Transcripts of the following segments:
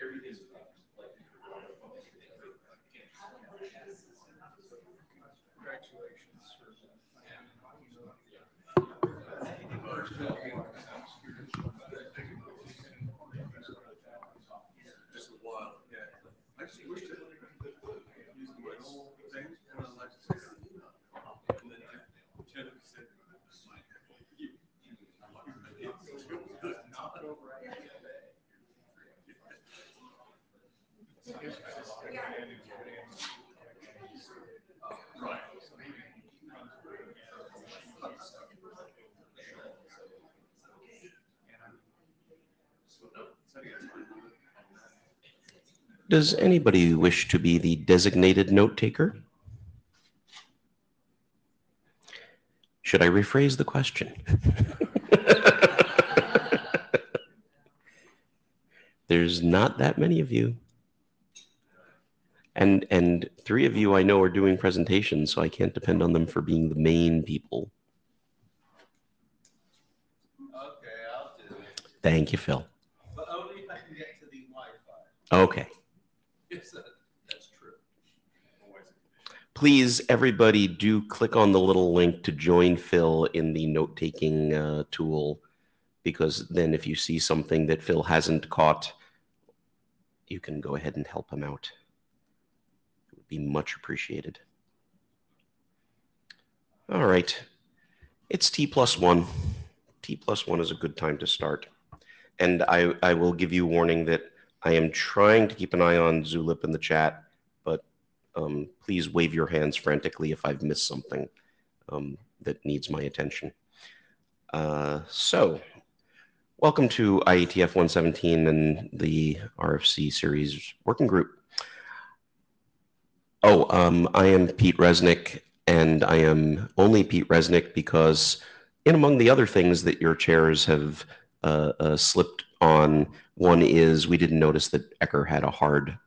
everything's about like congratulations for just a while. Yeah. I just wish that Does anybody wish to be the designated note taker? Should I rephrase the question? There's not that many of you. And and three of you I know are doing presentations, so I can't depend on them for being the main people. Okay, I'll do it. Thank you, Phil. But only if I can get to the Wi-Fi. Okay. Yes, that, that's true. Please, everybody, do click on the little link to join Phil in the note taking uh, tool because then if you see something that Phil hasn't caught, you can go ahead and help him out. It would be much appreciated. All right. It's T plus one. T plus one is a good time to start. And I, I will give you warning that I am trying to keep an eye on Zulip in the chat, but um, please wave your hands frantically if I've missed something um, that needs my attention. Uh, so, welcome to IETF 117 and the RFC series working group. Oh, um, I am Pete Resnick, and I am only Pete Resnick because, in among the other things that your chairs have uh, uh, slipped on, one is we didn't notice that Ecker had a hard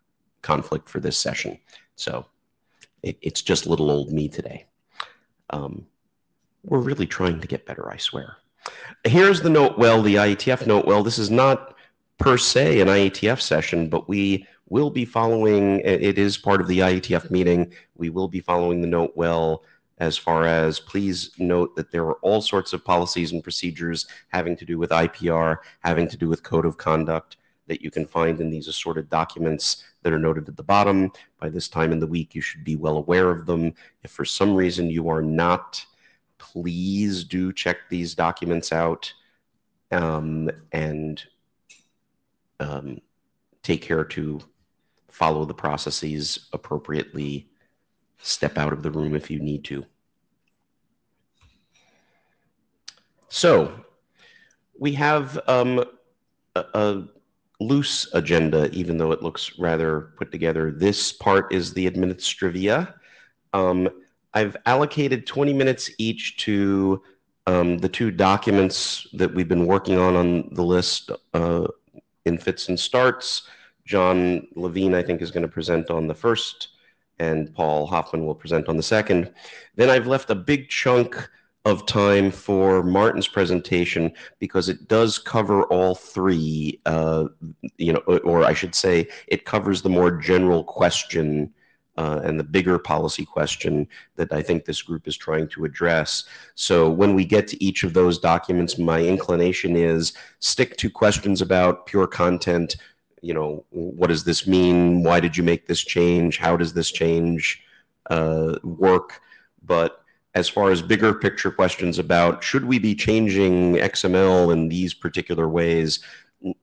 conflict for this session. So it, it's just little old me today. Um, we're really trying to get better, I swear. Here's the note well, the IETF note well. This is not per se an IETF session, but we will be following, it is part of the IETF meeting. We will be following the note well as far as please note that there are all sorts of policies and procedures having to do with IPR, having to do with code of conduct that you can find in these assorted documents that are noted at the bottom. By this time in the week, you should be well aware of them. If for some reason you are not, please do check these documents out um, and um, take care to follow the processes appropriately. Step out of the room if you need to. So, we have um, a, a loose agenda, even though it looks rather put together. This part is the administrivia. Um, I've allocated 20 minutes each to um, the two documents that we've been working on on the list uh, in fits and starts. John Levine, I think, is going to present on the first, and Paul Hoffman will present on the second. Then I've left a big chunk of time for Martin's presentation because it does cover all three, uh, you know, or I should say, it covers the more general question uh, and the bigger policy question that I think this group is trying to address. So when we get to each of those documents, my inclination is stick to questions about pure content. You know, what does this mean? Why did you make this change? How does this change uh, work? But as far as bigger picture questions about should we be changing XML in these particular ways,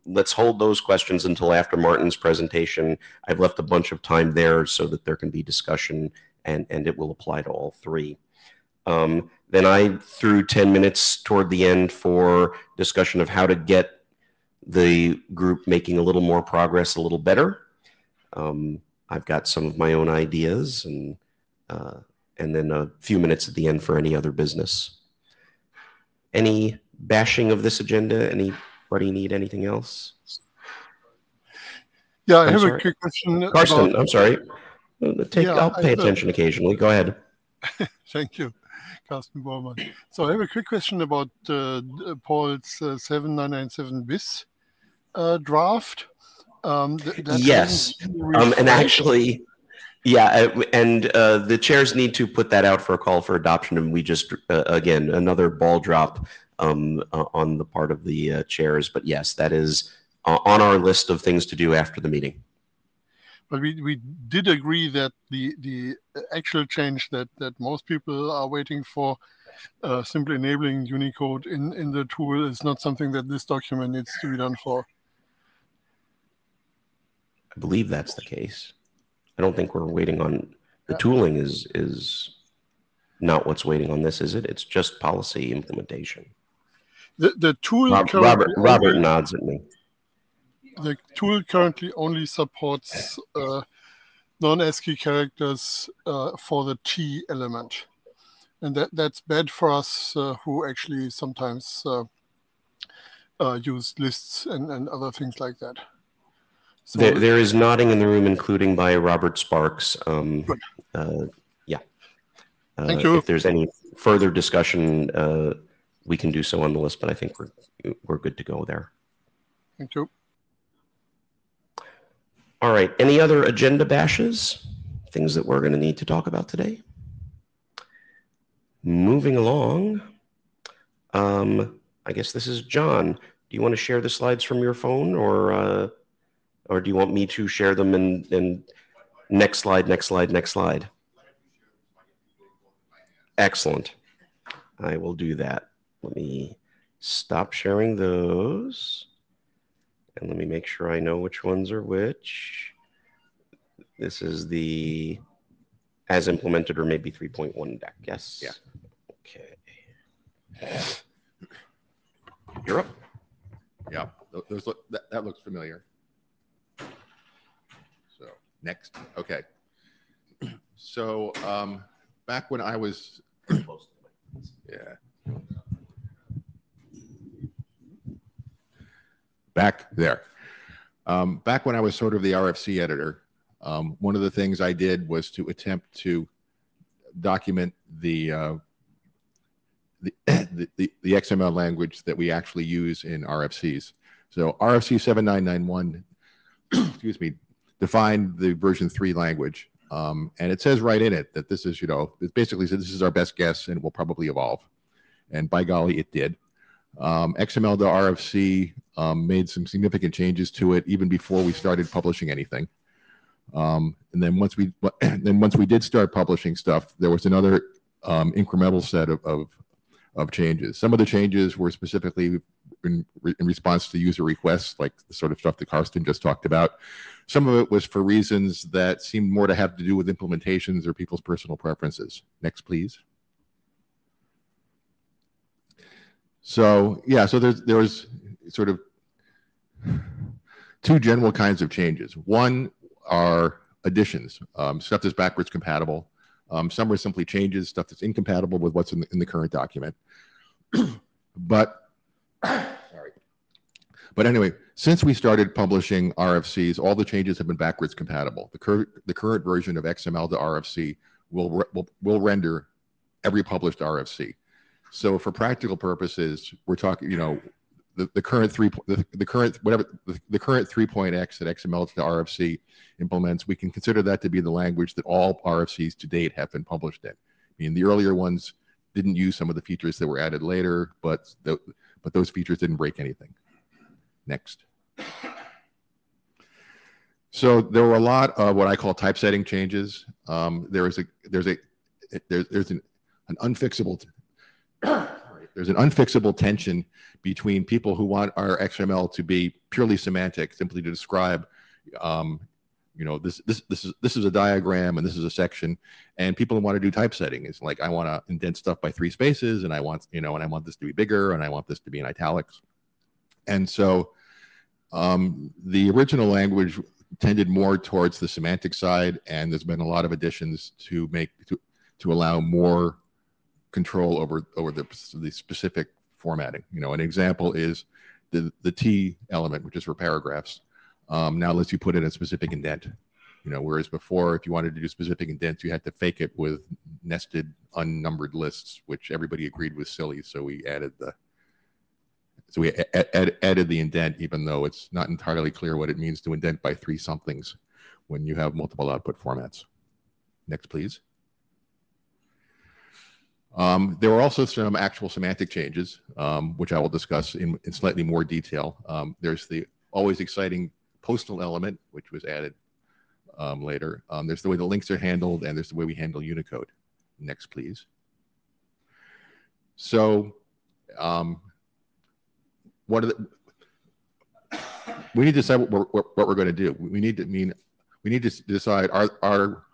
let's hold those questions until after Martin's presentation. I've left a bunch of time there so that there can be discussion and, and it will apply to all three. Um, then I threw 10 minutes toward the end for discussion of how to get the group making a little more progress a little better. Um, I've got some of my own ideas and uh, and then a few minutes at the end for any other business. Any bashing of this agenda? Anybody need anything else? Yeah, I I'm have sorry. a quick question. Carsten, about- I'm sorry. Uh, Take, Yeah, I'll pay a- attention occasionally. Go ahead. Thank you, Carsten Bormann. So I have a quick question about uh, Paul's uh, 7997 bis uh, draft. Um, th- Yes. Um, and actually, yeah, and uh, the chairs need to put that out for a call for adoption. And we just, uh, again, another ball drop um, uh, on the part of the uh, chairs. But yes, that is uh, on our list of things to do after the meeting. But we, we did agree that the, the actual change that, that most people are waiting for, uh, simply enabling Unicode in, in the tool is not something that this document needs to be done for. I believe that's the case. I don't think we're waiting on the tooling is is not what's waiting on this, is it? It's just policy implementation. The, the tool Rob, Robert Robert only- nods at me. the tool currently only supports uh, non-ASCII characters uh, for the T element. And that, that's bad for us uh, who actually sometimes uh, uh, use lists and, and other things like that. So There, there is nodding in the room, including by Robert Sparks. Um, uh, yeah. Uh, Thank you. If there's any further discussion, uh, we can do so on the list, but I think we're we're good to go there. thank you. All right. Any other agenda bashes? Things that we're going to need to talk about today? Moving along. Um, I guess this is John. Do you want to share the slides from your phone or uh, or do you want me to share them and and next slide, next slide, next slide? Excellent. I will do that. Let me stop sharing those. And let me make sure I know which ones are which. This is the as implemented or maybe 3.1 deck. Yes? Yeah. Okay. You're up. Yeah, those look, that, that looks familiar. Next, okay. So, um, back when I was, yeah. Back there. Um, back when I was sort of the RFC editor, um, one of the things I did was to attempt to document the, uh, the, the, the XML language that we actually use in RFCs. So RFC 7991, excuse me, defined the version three language. Um, and it says right in it that this is, you know, it basically says this is our best guess and it will probably evolve. And by golly, it did. Um, XML to RFC um, made some significant changes to it even before we started publishing anything. Um, and then once we then once we did start publishing stuff, there was another um, incremental set of, of of changes. Some of the changes were specifically in, in response to user requests, like the sort of stuff that Carsten just talked about. Some of it was for reasons that seemed more to have to do with implementations or people's personal preferences. Next, please. So yeah, so there's there was sort of two general kinds of changes. One are additions, um, stuff that's backwards compatible. Um, some are simply changes, stuff that's incompatible with what's in the, in the current document. but sorry. But anyway, since we started publishing RFCs, all the changes have been backwards compatible. The, cur- the current version of XML to RFC will, re- will, will render every published RFC. So for practical purposes, we're talking, you know, the, the current three, the, the current, whatever, the, the current 3.x that XML to RFC implements, we can consider that to be the language that all RFCs to date have been published in. I mean, the earlier ones didn't use some of the features that were added later, but the, but those features didn't break anything. Next. So there were a lot of what I call typesetting changes. Um, there is a there's a there's there's an, an unfixable there's an unfixable tension between people who want our XML to be purely semantic, simply to describe, um, you know, this this this is this is a diagram and this is a section, and people want to do typesetting is like I want to indent stuff by three spaces, and I want you know, and I want this to be bigger, and I want this to be in italics, and so um, the original language tended more towards the semantic side, and there's been a lot of additions to make to to allow more control over over the, the specific formatting. You know, an example is the the T element, which is for paragraphs. Um, now lets you put in a specific indent. You know, whereas before, if you wanted to do specific indents, you had to fake it with nested unnumbered lists, which everybody agreed was silly. So we added the so we added the indent, even though it's not entirely clear what it means to indent by three somethings when you have multiple output formats. Next, please. Um, there were also some actual semantic changes, um, which I will discuss in, in slightly more detail. Um, there's the always exciting postal element, which was added um, later. Um, there's the way the links are handled, and there's the way we handle Unicode. Next, please. So, um, what are the, we need to decide what we're, what, we're going to do. We need to mean we need to decide are are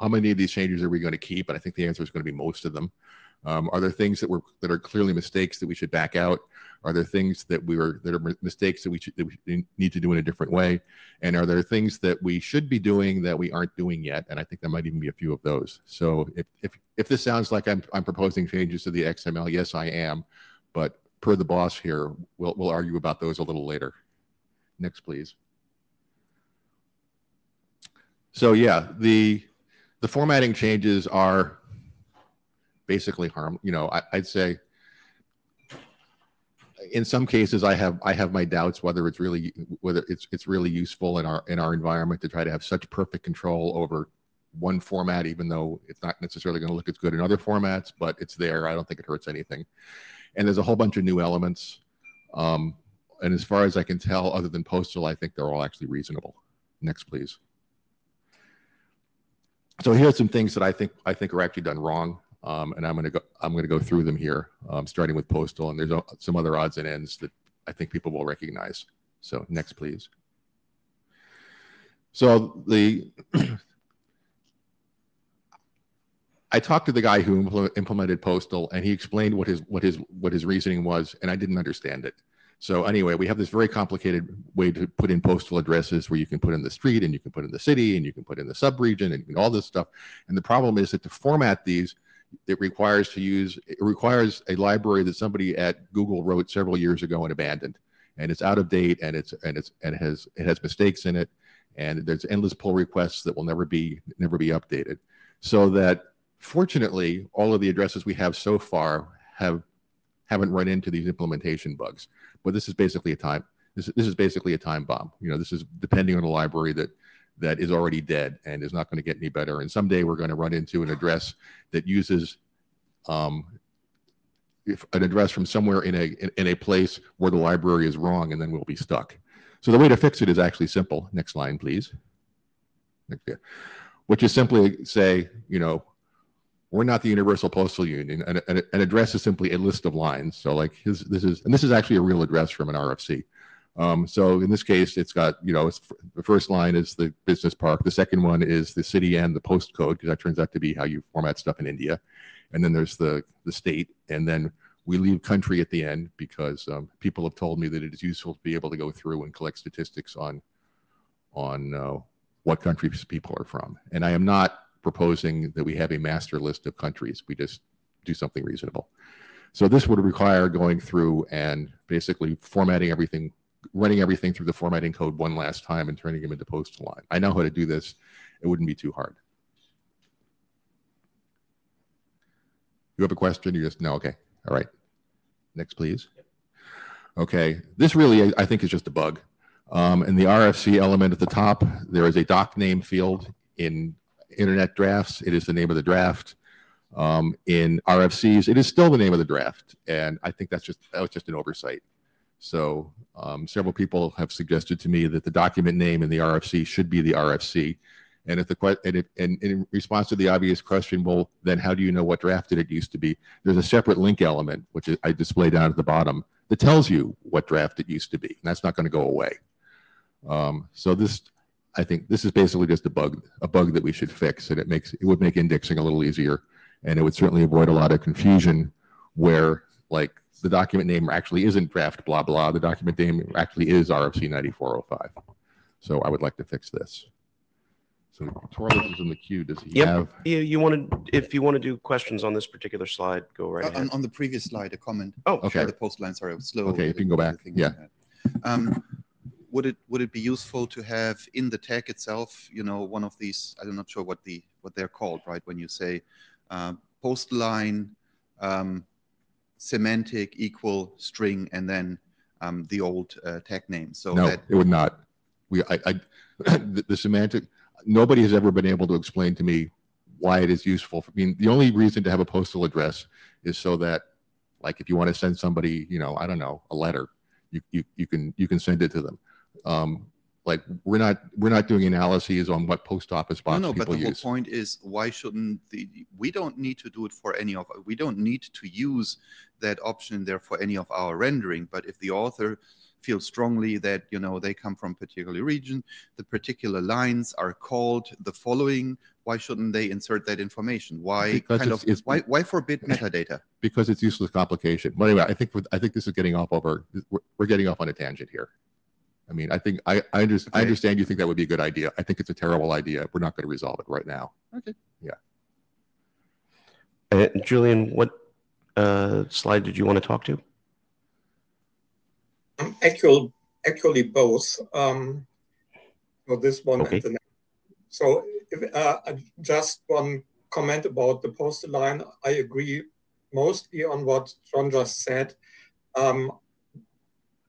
how many of these changes are we going to keep? And I think the answer is going to be most of them. Um, are there things that were that are clearly mistakes that we should back out? Are there things that we were that are mistakes that we should that we need to do in a different way? And are there things that we should be doing that we aren't doing yet? And I think there might even be a few of those. So if if if this sounds like I'm I'm proposing changes to the XML, yes, I am. But per the boss here, we'll we'll argue about those a little later. Next, please. So yeah, the the formatting changes are basically harm. You know, I, I'd say in some cases I have I have my doubts whether it's really whether it's it's really useful in our in our environment to try to have such perfect control over one format, even though it's not necessarily going to look as good in other formats, but it's there. I don't think it hurts anything. And there's a whole bunch of new elements. Um, and as far as I can tell, other than postal, I think they're all actually reasonable. Next, please. So here's some things that I think I think are actually done wrong. Um, and I'm going to go I'm going to go through them here, um, starting with postal. And there's a, some other odds and ends that I think people will recognize. So next, please. So the I talked to the guy who impl implemented postal, and he explained what his what his what his reasoning was, and I didn't understand it. So anyway, we have this very complicated way to put in postal addresses where you can put in the street and you can put in the city and you can put in the subregion and all this stuff. And the problem is that to format these, it requires to use it requires a library that somebody at Google wrote several years ago and abandoned, and it's out of date and it's and it's and it has it has mistakes in it, and there's endless pull requests that will never be never be updated. So that fortunately, all of the addresses we have so far have haven't run into these implementation bugs. But this is basically a time this, this is basically a time bomb. You know, this is depending on a library that that is already dead and is not going to get any better. And someday we're going to run into an address that uses um, if an address from somewhere in a in, in, a place where the library is wrong, and then we'll be stuck. So the way to fix it is actually simple. Next line, please. Which is simply say, you know, we're not the Universal Postal Union. An, an, an, address is simply a list of lines. So like his, this is, and this is actually a real address from an RFC. Um, so in this case, it's got, you know, the first line is the business park. The second one is the city and the postcode, because that turns out to be how you format stuff in India. And then there's the, the state. And then we leave country at the end because um, people have told me that it is useful to be able to go through and collect statistics on, on uh, what countries people are from. And I am not proposing that we have a master list of countries. We just do something reasonable. So this would require going through and basically formatting everything, running everything through the formatting code one last time and turning them into postal line. I know how to do this. It wouldn't be too hard. You have a question? You just, no, okay. All right. Next, please. Okay. This really, I think, is just a bug. Um, in the RFC element at the top, there is a doc name field in internet drafts, it is the name of the draft. Um, in RFCs, it is still the name of the draft, and I think that's just that was just an oversight. So um, several people have suggested to me that the document name in the RFC should be the RFC. And if the and, it, and in response to the obvious question, well, then how do you know what draft did it used to be? There's a separate link element which I display down at the bottom that tells you what draft it used to be, and that's not going to go away. Um, so this I think this is basically just a bug, a bug that we should fix, and it makes it would make indexing a little easier, and it would certainly avoid a lot of confusion where like the document name actually isn't draft blah blah. The document name actually is RFC 9405. So I would like to fix this. So Toerless is in the queue. Does he yep. have? Yeah, you want to, if you want to do questions on this particular slide, go right uh, ahead. On, on, the previous slide, a comment. Oh, okay. The post line, sorry, I was slow. Okay, if you can go back. Yeah. Um, would it would it be useful to have in the tag itself, you know, one of these? I'm not sure what the what they're called, right? When you say uh, post line, um, semantic equal string and then um, the old uh, tag name. So no, that it would not. We, I, I the, the semantic, nobody has ever been able to explain to me why it is useful. I mean, the only reason to have a postal address is so that, like, if you want to send somebody, you know, I don't know, a letter, you, you, you can you can send it to them. Um, like we're not we're not doing analyses on what post office box no, no, but people the whole point is why shouldn't the we don't need to do it for any of we don't need to use that option there for any of our rendering. But if the author feels strongly that you know they come from particular region, the particular lines are called the following, why shouldn't they insert that information? Why Because kind it's- of it's- why why forbid metadata? because it's useless complication. But anyway, I think I think this is getting off over. We're, we're getting off on a tangent here. I mean, I think I I, under, I understand you think that would be a good idea. I think it's a terrible idea. We're not going to resolve it right now. Okay. Yeah. Uh, Julian, what uh, slide did you want to talk to? Um, Actual, actually both. Um, for this one Okay. and the next. So if, uh, uh, just one comment about the postal line. I agree mostly on what John just said. Um,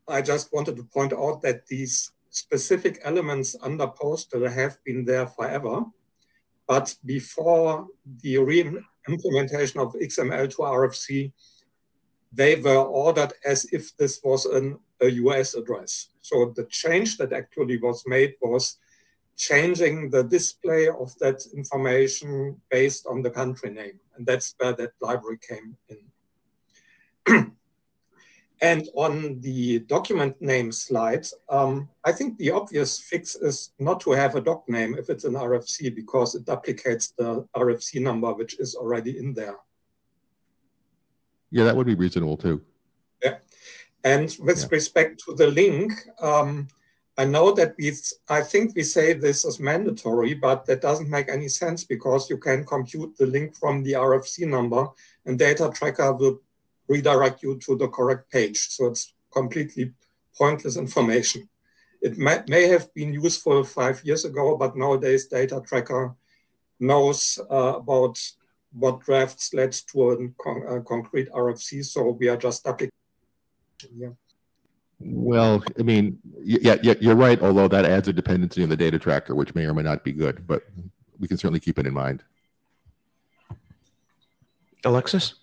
I just wanted to point out that these specific elements under postal have been there forever. But before the re-implementation of XML to RFC, they were ordered as if this was an, a US address. So the change that actually was made was changing the display of that information based on the country name. And that's where that library came in. and on the document name slide, um, I think the obvious fix is not to have a doc name if it's an RFC because it duplicates the RFC number, which is already in there. Yeah, that would be reasonable too. Yeah. And with Yeah. respect to the link, um, I know that we, I think we say this is mandatory, but that doesn't make any sense because you can compute the link from the RFC number and data tracker will redirect you to the correct page. So it's completely pointless information. It may, may have been useful five years ago, but nowadays data tracker knows uh, about what drafts led to a, con- a concrete RFC. So we are just duplicating. Yeah. Well, I mean, yeah, yeah, you're right. Although that adds a dependency on the data tracker, which may or may not be good, but we can certainly keep it in mind. Alexis?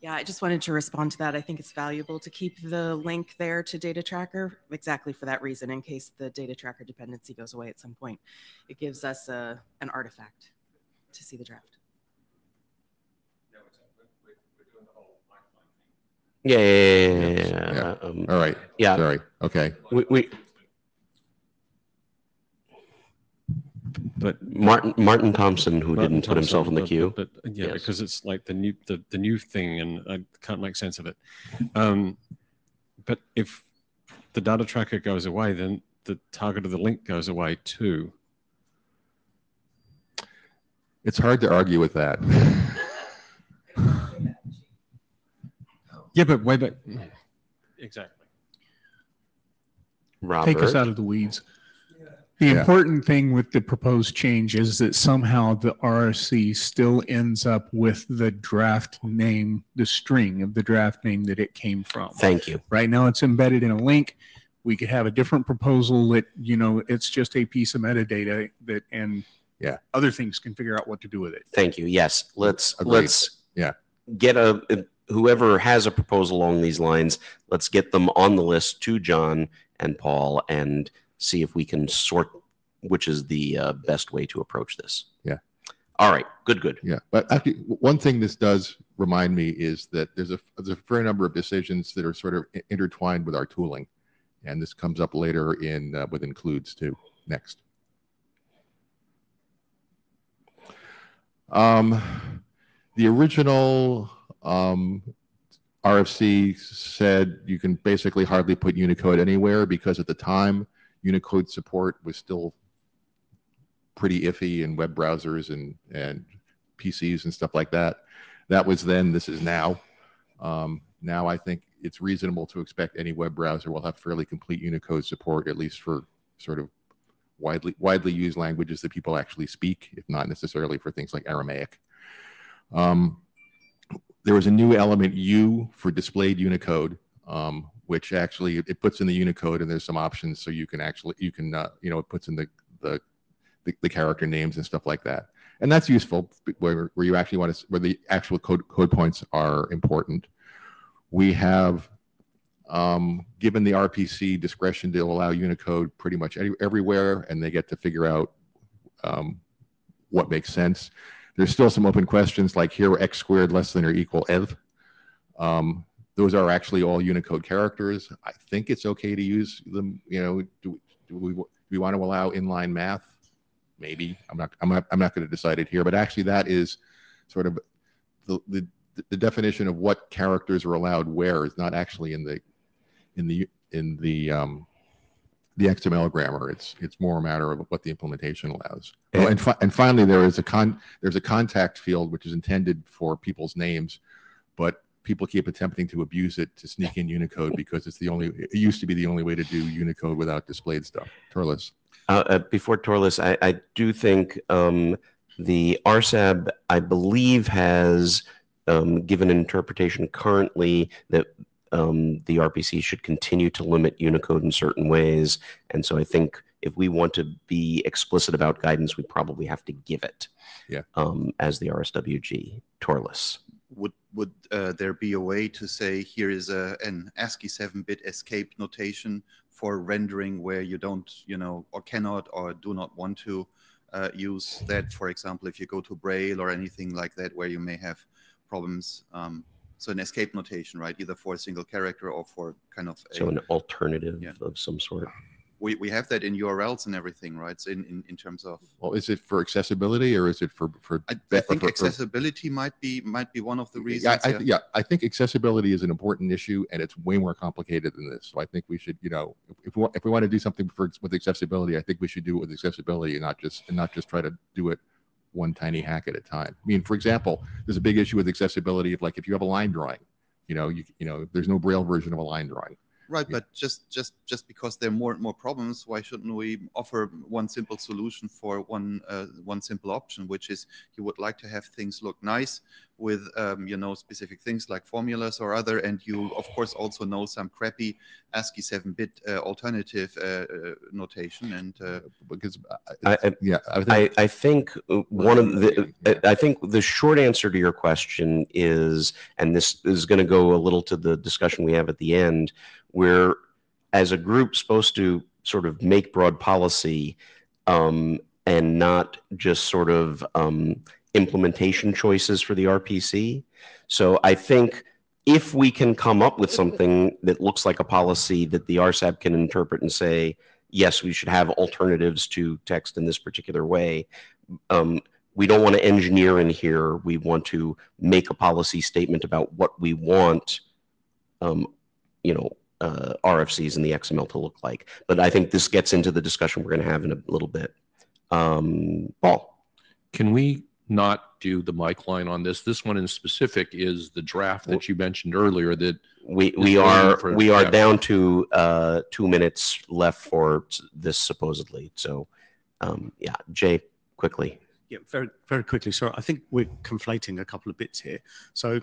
Yeah, I just wanted to respond to that. I think it's valuable to keep the link there to data tracker exactly for that reason, in case the data tracker dependency goes away at some point. It gives us a, an artifact to see the draft. Yeah, yeah, yeah, yeah, yeah, Yeah. yeah. Um, All right. yeah, Sorry. Okay. we, we But Martin Martin Thomson, who Martin didn't put himself in the but- queue. But, but, yeah, Yes. because it's like the new the, the new thing, and I can't make sense of it. Um, but if the data tracker goes away, then the target of the link goes away too. It's hard to argue with that. Yeah, but way back. Exactly. Robert. take us out of the weeds. The Yeah. important thing with the proposed change is that somehow the RFC still ends up with the draft name, the string of the draft name that it came from. Thank you. Right now, it's embedded in a link. We could have a different proposal that, you know, it's just a piece of metadata that, and Yeah. other things can figure out what to do with it. Thank you. Yes, let's Agreed. let's Yeah. get a whoever has a proposal along these lines. Let's get them on the list to John and Paul and see if we can sort which is the uh, best way to approach this. Yeah. All right. Good. Good. Yeah, but actually, one thing this does remind me is that there's a there's a fair number of decisions that are sort of intertwined with our tooling, and this comes up later in uh, with includes too. Next. Um, the original um, RFC said you can basically hardly put Unicode anywhere because at the time Unicode support was still pretty iffy in web browsers and and PCs and stuff like that. That was then. This is now. Um, now I think it's reasonable to expect any web browser will have fairly complete Unicode support, at least for sort of widely widely used languages that people actually speak, if not necessarily for things like Aramaic. Um, there was a new element U for displayed Unicode, um, which actually it puts in the Unicode and there's some options so you can actually you can uh, you know it puts in the, the the the character names and stuff like that, and that's useful where where you actually want to where the actual code code points are important. We have um, given the RPC discretion to allow Unicode pretty much any, everywhere, and they get to figure out um, what makes sense. There's still some open questions like here x squared less than or equal ev. Um, those are actually all Unicode characters. I think it's okay to use them. You know, do, do we do we want to allow inline math? Maybe I'm not. I'm not. I'm not going to decide it here. But actually, that is sort of the, the the definition of what characters are allowed where is not actually in the in the in the um, the XML grammar. It's it's more a matter of what the implementation allows. Oh, and fi- and finally, there is a con there's a contact field which is intended for people's names, but people keep attempting to abuse it to sneak in Unicode because it's the only it used to be the only way to do Unicode without displayed stuff. Toerless. Uh, uh, before Toerless, I, I do think um, the RSAB, I believe, has um, given an interpretation currently that um, the RPC should continue to limit Unicode in certain ways. And so I think if we want to be explicit about guidance, we probably have to give it Yeah. um, as the RSWG. Toerless. Would would uh, there be a way to say here is a an ASCII 7-bit escape notation for rendering where you don't, you know, or cannot or do not want to uh, use that? For example, if you go to Braille or anything like that, where you may have problems. Um, so an escape notation, right? Either for a single character or for kind of a, So an alternative Yeah. of some sort. We, we have that in URLs and everything, right? So in, in, in terms of Well, is it for accessibility or is it for for? I, I think for- for- accessibility might be might be one of the reasons. Yeah, I, I- yeah, I think accessibility is an important issue, and it's way more complicated than this. So I think we should, you know, if, if we want, if we want to do something for with accessibility, I think we should do it with accessibility, and not just and not just try to do it one tiny hack at a time. I mean, for example, there's a big issue with accessibility of like if you have a line drawing, you know, you you know, there's no braille version of a line drawing. Right, Yeah. but just just just because there are more and more problems, why shouldn't we offer one simple solution for one uh, one simple option, which is you would like to have things look nice with um, you know specific things like formulas or other, and you of course also know some crappy ASCII 7-bit uh, alternative uh, uh, notation, and uh, because I- I- yeah, I think, I, I think one of the I- I think the short answer to your question is, and this is going to go a little to the discussion we have at the end, we're as a group supposed to sort of make broad policy um, and not just sort of um, implementation choices for the RPC. So I think if we can come up with something that looks like a policy that the RSAB can interpret and say, yes, we should have alternatives to text in this particular way. Um, we don't want to engineer in here. We want to make a policy statement about what we want, um, you know, uh, RFCs in the XML to look like. But I think this gets into the discussion we're going to have in a little bit. Um, Paul, Can we not do the mic line on this? This one in specific is the draft that you mentioned earlier that we, we are for- we are yeah. down to uh, two minutes left for this supposedly. So, um, yeah, Jay, quickly. Yeah, very very quickly. So I think we're conflating a couple of bits here. So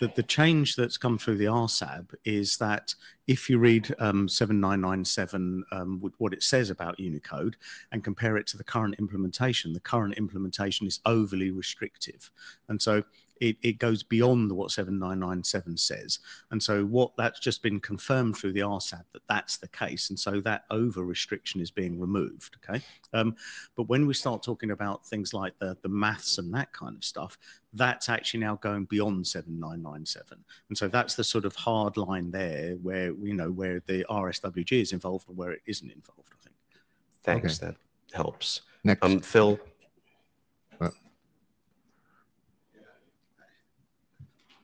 the, the change that's come through the RSAB is that if you read um, 7997, um, what it says about Unicode, and compare it to the current implementation, the current implementation is overly restrictive. And so it, it goes beyond what 7997 says. And so what that's just been confirmed through the RSAB that that's the case. And so that over restriction is being removed. Okay. Um, but when we start talking about things like the, the maths and that kind of stuff, that's actually now going beyond 7997. And so that's the sort of hard line there where, you know, where the RSWG is involved and where it isn't involved, I think. Thanks, that helps. next. Um, Phil,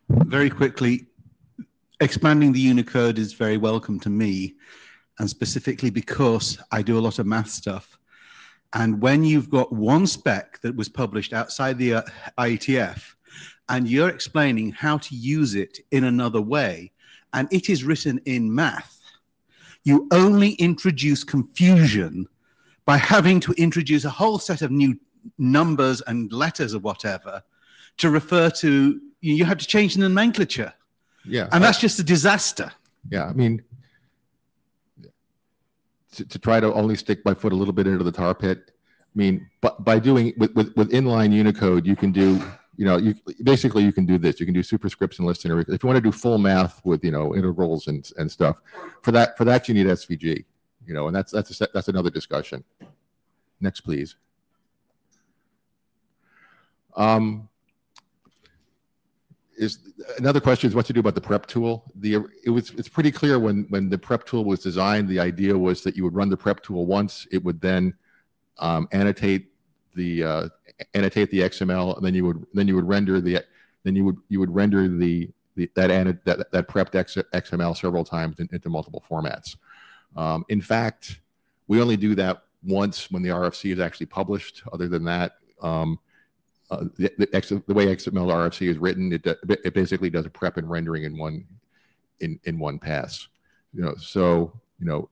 very quickly, expanding the Unicode is very welcome to me, and specifically because I do a lot of math stuff. And when you've got one spec that was published outside the uh, IETF, and you're explaining how to use it in another way, and it is written in math, you only introduce confusion by having to introduce a whole set of new numbers and letters or whatever to refer to, you have to change the nomenclature. Yeah. And that's just a disaster. Yeah, I mean, to, to try to only stick my foot a little bit into the tar pit. I mean, but by doing with, with, with inline Unicode, you can do, you know, you basically you can do this. You can do superscripts and lists and everything. If you want to do full math with, you know, integrals and, and stuff, for that for that you need SVG, you know, and that's that's a, that's another discussion. Next, please. Um, is another question is what to do about the prep tool. The it was it's pretty clear when when the prep tool was designed. The idea was that you would run the prep tool once. It would then um, annotate the uh, annotate the XML, and then you would then you would render the then you would you would render the, the that, that that prepped XML several times in, into multiple formats. Um, in fact, we only do that once when the RFC is actually published. Other than that, um, uh, the, the, the, way XML RFC is written, it, it basically does a prep and rendering in one in in one pass. You know, so you know,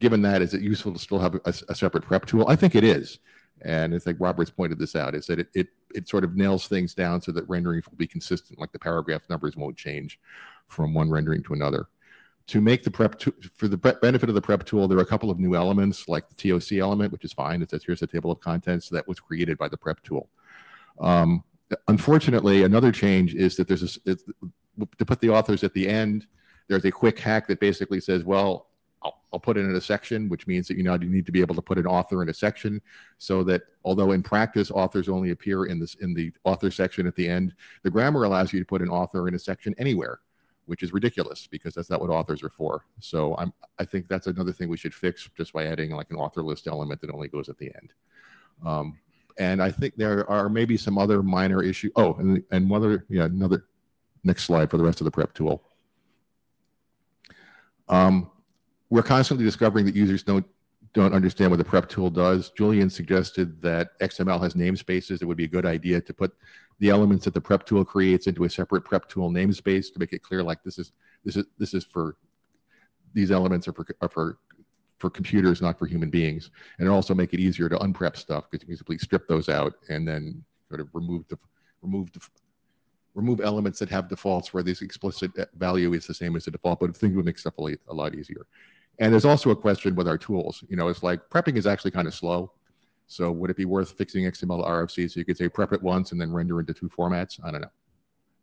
given that, is it useful to still have a, a separate prep tool? I think it is, and I think Robert's pointed this out. Is that it it it sort of nails things down so that rendering will be consistent, like the paragraph numbers won't change from one rendering to another. To make the prep to, for the benefit of the prep tool, there are a couple of new elements, like the TOC element, which is fine. It says here's a table of contents that was created by the prep tool. Um, unfortunately, another change is that there's a, to put the authors at the end, there's a quick hack that basically says, well, I'll, I'll, put it in a section, which means that you now you need to be able to put an author in a section so that although in practice authors only appear in this in the author section at the end, the grammar allows you to put an author in a section anywhere, which is ridiculous because that's not what authors are for. So I'm I think that's another thing we should fix just by adding like an author list element that only goes at the end. Um, and I think there are maybe some other minor issue. Oh, and and yeah, another next slide for the rest of the prep tool. Um, we're constantly discovering that users don't don't understand what the prep tool does. Julian suggested that XML has namespaces. It would be a good idea to put the elements that the prep tool creates into a separate prep tool namespace to make it clear like this is this is this is for these elements are for, are for for computers, not for human beings, and also make it easier to unprep stuff because you can simply strip those out and then sort of remove the remove the remove elements that have defaults where this explicit value is the same as the default, but things would make stuff a, lot easier. And there's also a question with our tools. You know, it's like prepping is actually kind of slow. So would it be worth fixing XML RFC so you could say prep it once and then render into two formats? I don't know.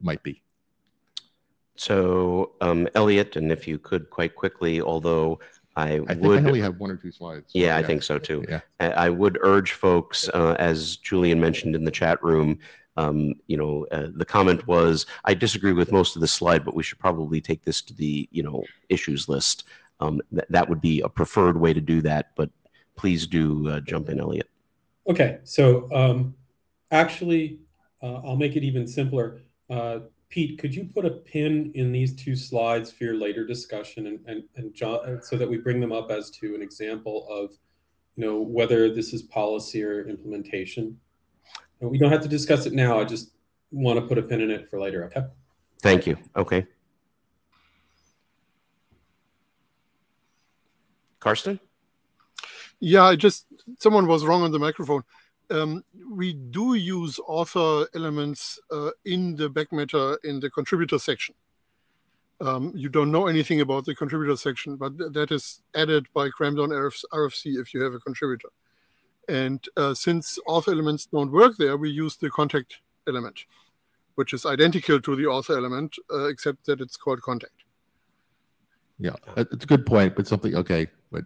Might be. So, um, Eliot, and if you could quite quickly, although I, I think would I only have one or two slides. so Yeah, I think so too. Yeah. I, I would urge folks, uh, as Julian mentioned in the chat room, um, you know, uh, the comment was, I disagree with most of the slide, but we should probably take this to the, you know, issues list. Um, th- that would be a preferred way to do that, but please do uh, jump in, Eliot. Okay, so um, actually, uh, I'll make it even simpler. Pete, could you put a pin in these two slides for your later discussion and, and, and John, so that we bring them up as to an example of, you know, whether this is policy or implementation? And we don't have to discuss it now. I just want to put a pin in it for later. Okay. Thank you. Okay. Carsten? Yeah, I just someone was wrong on the microphone. Um, we do use author elements uh, in the back matter in the contributor section. Um, you don't know anything about the contributor section, but th that is added by kramdown RFC if you have a contributor. And uh, since author elements don't work there, we use the contact element, which is identical to the author element, uh, except that it's called contact. Yeah, it's a good point, but something okay. But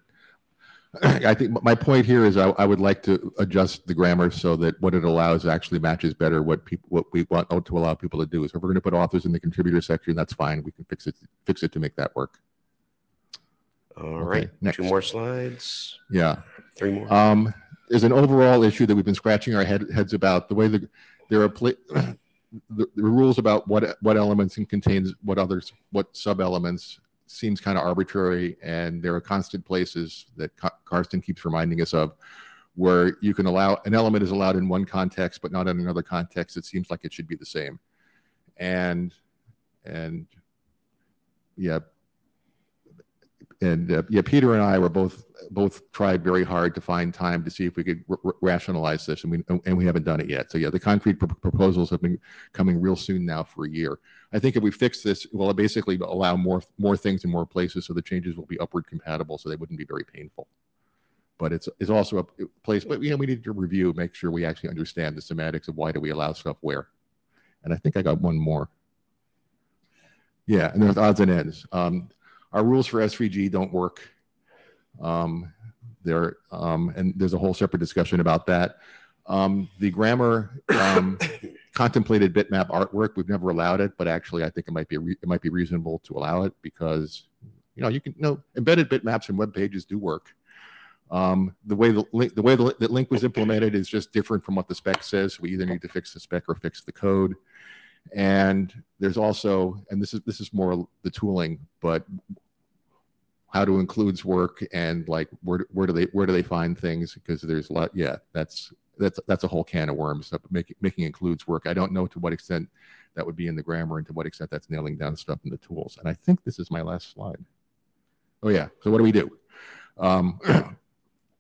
I think my point here is I, I, would like to adjust the grammar so that what it allows actually matches better what people what we want to allow people to do. So if we're going to put authors in the contributor section, that's fine. We can fix it fix it to make that work. All okay, right, next. two more slides. Yeah, three more. Um, there's an overall issue that we've been scratching our head, heads about the way the there are pla- the, the rules about what what elements and contains what others what sub elements seems kind of arbitrary, and there are constant places that Carsten keeps reminding us of where you can allow an element is allowed in one context but not in another context. It seems like it should be the same, and and yeah, and uh, yeah, Peter and I were both both tried very hard to find time to see if we could r- rationalize this, and we and we haven't done it yet. So yeah, the concrete pr- proposals have been coming real soon now for a year. I think if we fix this, we'll basically allow more more things in more places, so the changes will be upward compatible, so they wouldn't be very painful. But it's it's also a place, but you know, we need to review, make sure we actually understand the semantics of why do we allow stuff where. And I think I got one more. Yeah, and there's odds and ends. Um, our rules for SVG don't work. Um, there, um, and there's a whole separate discussion about that. Um, the grammar um, contemplated bitmap artwork, we've never allowed it, but actually I think it might be it might be reasonable to allow it because you know you can you know embedded bitmaps and web pages do work. Um, the way the link the way the, the link was implemented is just different from what the spec says. We either need to fix the spec or fix the code. And there's also, and this is this is more the tooling, but how do includes work and like where where do they where do they find things? Because there's a lot yeah that's that's that's a whole can of worms so making making includes work. I don't know to what extent that would be in the grammar and to what extent that's nailing down stuff in the tools. And i think this is my last slide. Oh yeah. So what do we do? Um,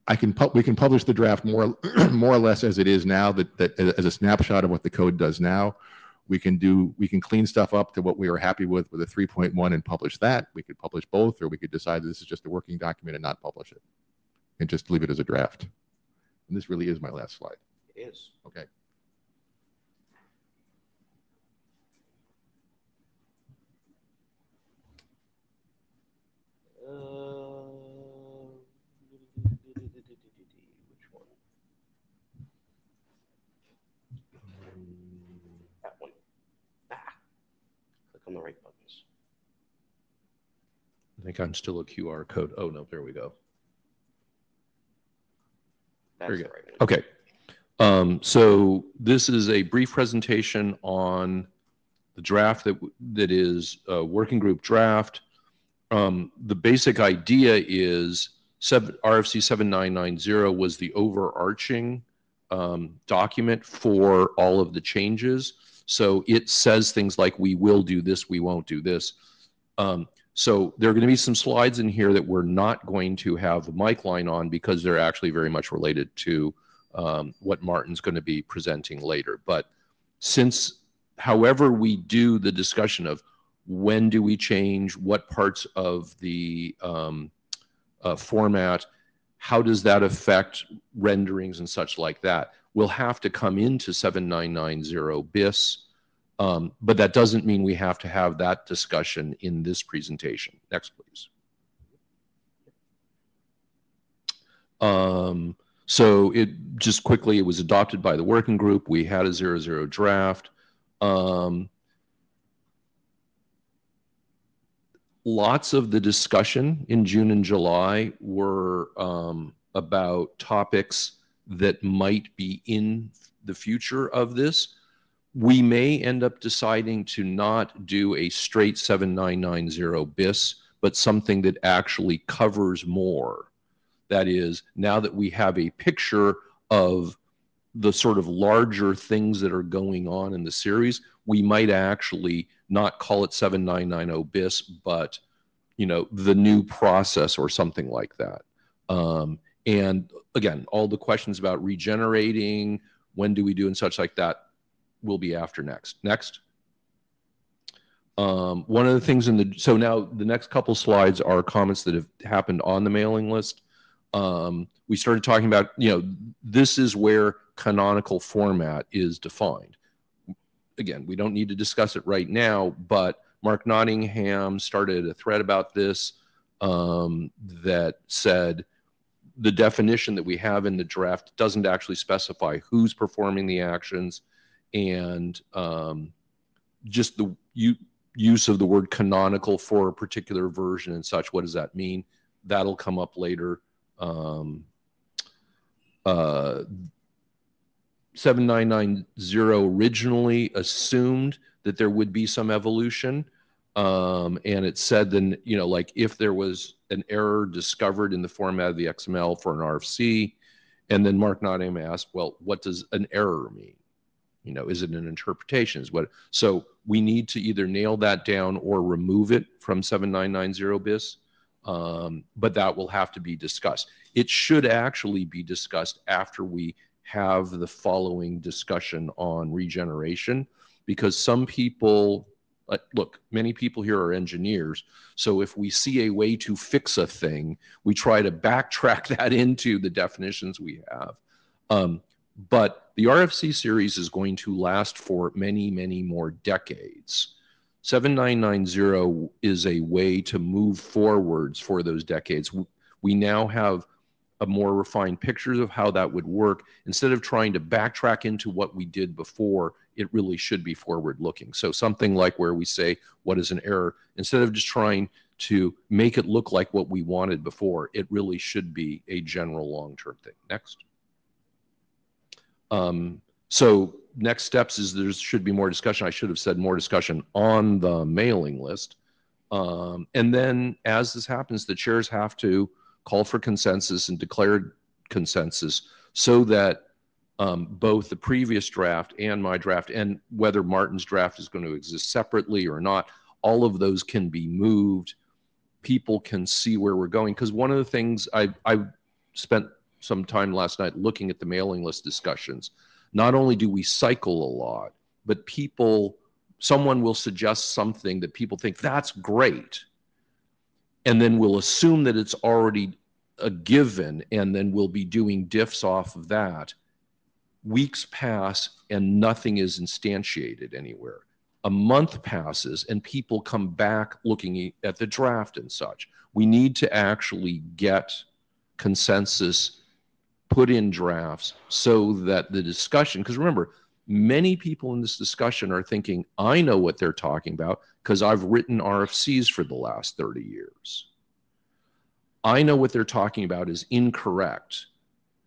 I can put we can publish the draft more more or less as it is now that, that as a snapshot of what the code does now we can do we can clean stuff up to what we were happy with with a 3.1 and publish that. We could publish both or we could decide this is just a working document and not publish it and just leave it as a draft. And this really is my last slide. It is. Okay on the right buttons. I think I'm still a QR code. Oh, no, there we go. That's Very the good. right. Okay. Um, so this is a brief presentation on the draft that that is a working group draft. Um, the basic idea is seven, RFC 7990 was the overarching um, document for all of the changes. So it says things like, we will do this, we won't do this. Um, so there are going to be some slides in here that we're not going to have a mic line on because they're actually very much related to um, what Martin's going to be presenting later. But since, however we do the discussion of when do we change, what parts of the um, uh, format, how does that affect renderings and such like that, will have to come into 7990 BIS. Um, but that doesn't mean we have to have that discussion in this presentation. Next, please. Um, so it just quickly, it was adopted by the working group. We had a zero zero draft. Um, lots of the discussion in June and July were um, about topics that might be in the future of this. We may end up deciding to not do a straight 7990 BIS, but something that actually covers more. That is, now that we have a picture of the sort of larger things that are going on in the series, we might actually not call it 7990 BIS, but you know the new process or something like that. Um, and again, all the questions about regenerating, when do we do and such like that will be after next. Next. Um, one of the things in the, so now the next couple slides are comments that have happened on the mailing list. Um, we started talking about, you know, this is where canonical format is defined. Again, we don't need to discuss it right now, but Mark Nottingham started a thread about this um, that said, the definition that we have in the draft doesn't actually specify who's performing the actions and um, just the use of the word canonical for a particular version and such. What does that mean? That'll come up later. Um, uh, 7990 originally assumed that there would be some evolution. Um, and it said then, you know, like if there was an error discovered in the format of the XML for an RFC, and then Mark Nottingham asked, well, what does an error mean? You know, is it an interpretation? Is what? So we need to either nail that down or remove it from 7990 BIS. Um, but that will have to be discussed. It should actually be discussed after we have the following discussion on regeneration, because some people, look, many people here are engineers. So if we see a way to fix a thing, we try to backtrack that into the definitions we have. Um, but the RFC series is going to last for many, many more decades. 7990 is a way to move forwards for those decades. We now have a more refined picture of how that would work. Instead of trying to backtrack into what we did before, it really should be forward looking. So something like where we say, what is an error? Instead of just trying to make it look like what we wanted before, it really should be a general long-term thing. Next. Um, so next steps is there should be more discussion. I should have said more discussion on the mailing list. Um, and then as this happens, the chairs have to call for consensus and declared consensus so that um, both the previous draft and my draft, and whether Martin's draft is going to exist separately or not, all of those can be moved. People can see where we're going. Because one of the things I, I spent some time last night looking at the mailing list discussions. Not only do we cycle a lot, but people, someone will suggest something that people think that's great. And then we'll assume that it's already a given, and then we'll be doing diffs off of that. Weeks pass and nothing is instantiated anywhere. A month passes and people come back looking at the draft and such. We need to actually get consensus put in drafts so that the discussion, because remember, many people in this discussion are thinking, I know what they're talking about because I've written RFCs for the last 30 years. I know what they're talking about is incorrect,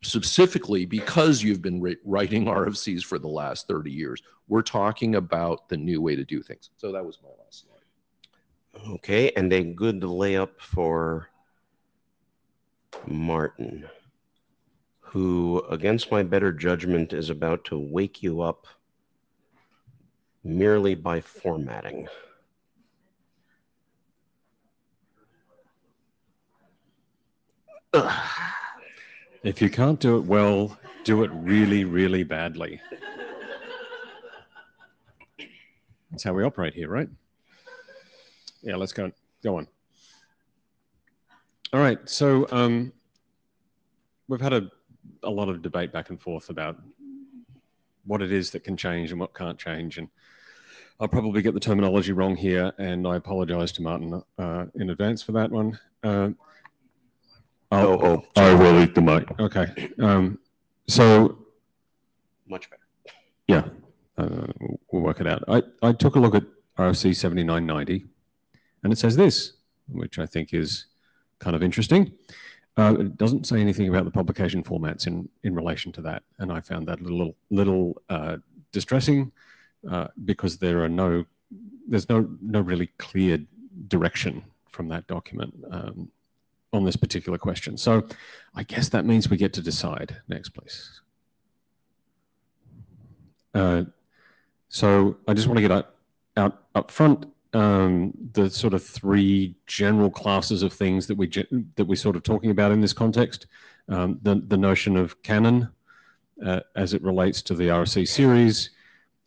specifically because you've been writing RFCs for the last 30 years. We're talking about the new way to do things. So that was my last slide. Okay, and a good layup for Martin who, against my better judgment, is about to wake you up merely by formatting. Ugh. If you can't do it well, do it really, really badly. That's how we operate here, right? Yeah, let's go. Go on. All right. So um, we've had a a lot of debate back and forth about what it is that can change and what can't change. And I'll probably get the terminology wrong here, and I apologize to Martin uh, in advance for that one. Uh, oh, oh, I will eat the mic. Okay. Um, so much better. Yeah, uh, we'll work it out. I, I took a look at RFC 7990, and it says this, which I think is kind of interesting. Uh, it doesn't say anything about the publication formats in, in relation to that. And I found that a little, little uh, distressing uh, because there are no, there's no, no really clear direction from that document um, on this particular question. So I guess that means we get to decide. Next, please. Uh, so I just want to get out, out up front um, the sort of three general classes of things that we that we're sort of talking about in this context. Um, the the notion of canon uh, as it relates to the RFC series,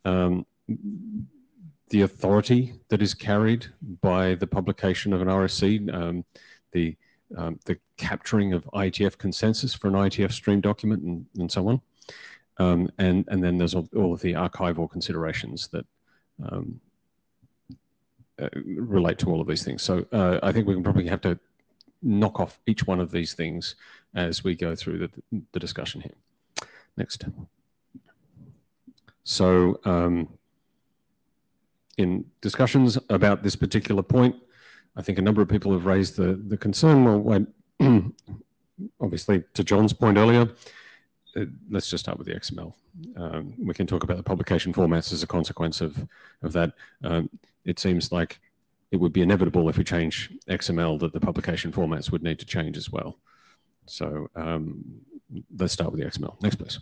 um, the authority that is carried by the publication of an RFC, um, the um, the capturing of IETF consensus for an IETF stream document, and, and so on. Um, and and then there's all, all, of the archival considerations that uh, relate to all of these things. So uh, I think we can probably have to knock off each one of these things as we go through the, the discussion here. Next. So um, in discussions about this particular point, I think a number of people have raised the, the concern, well, when, obviously to John's point earlier, uh, let's just start with the XML. Um, we can talk about the publication formats as a consequence of, of that. Um, it seems like it would be inevitable if we change XML that the publication formats would need to change as well. So um, let's start with the XML. Next, please.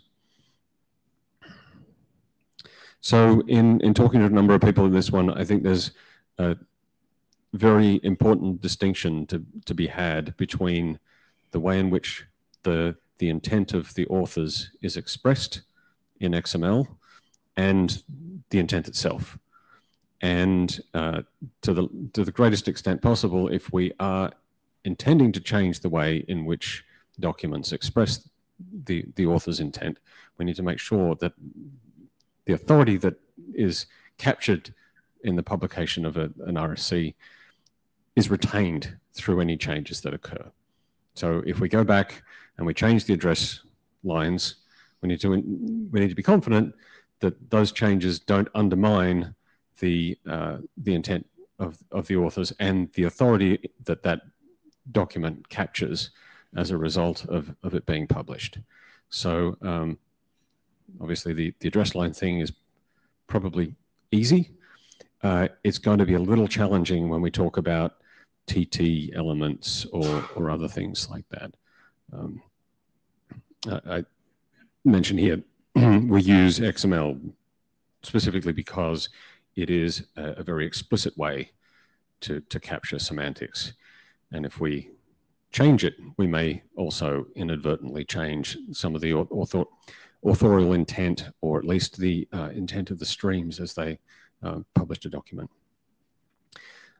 So in, in talking to a number of people in this one, I think there's a very important distinction to, to be had between the way in which the, the intent of the authors is expressed in XML and the intent itself. And uh, to, the, to the greatest extent possible, if we are intending to change the way in which documents express the, the author's intent, we need to make sure that the authority that is captured in the publication of a, an RFC is retained through any changes that occur. So if we go back and we change the address lines, we need to we need to be confident that those changes don't undermine the uh, the intent of, of the authors and the authority that that document captures as a result of, of it being published. So um, obviously the, the address line thing is probably easy. Uh, it's going to be a little challenging when we talk about TT elements or, or other things like that. Um, I, mentioned here we use XML specifically because it is a, a, very explicit way to, to capture semantics. And if we change it, we may also inadvertently change some of the author, authorial intent, or at least the uh, intent of the streams as they uh, published a document.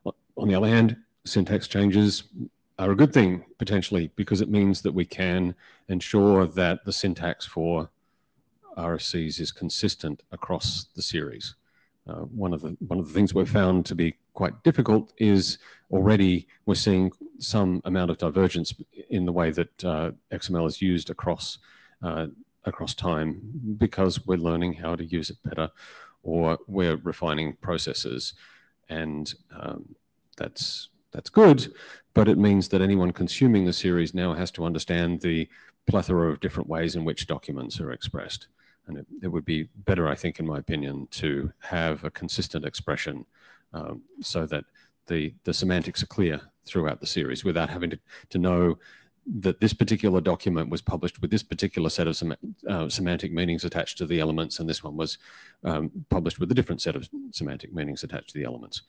On the other hand, syntax changes are a good thing potentially because it means that we can ensure that the syntax for RFCs is consistent across the series. Uh, one of the one of the things we've found to be quite difficult is already we're seeing some amount of divergence in the way that uh, XML is used across uh, across time because we're learning how to use it better or we're refining processes and um, that's that's good, but it means that anyone consuming the series now has to understand the plethora of different ways in which documents are expressed. And it, it would be better, I think, in my opinion, to have a consistent expression um, so that the, the semantics are clear throughout the series without having to, to know that this particular document was published with this particular set of sem uh, semantic meanings attached to the elements, and this one was um, published with a different set of semantic meanings attached to the elements.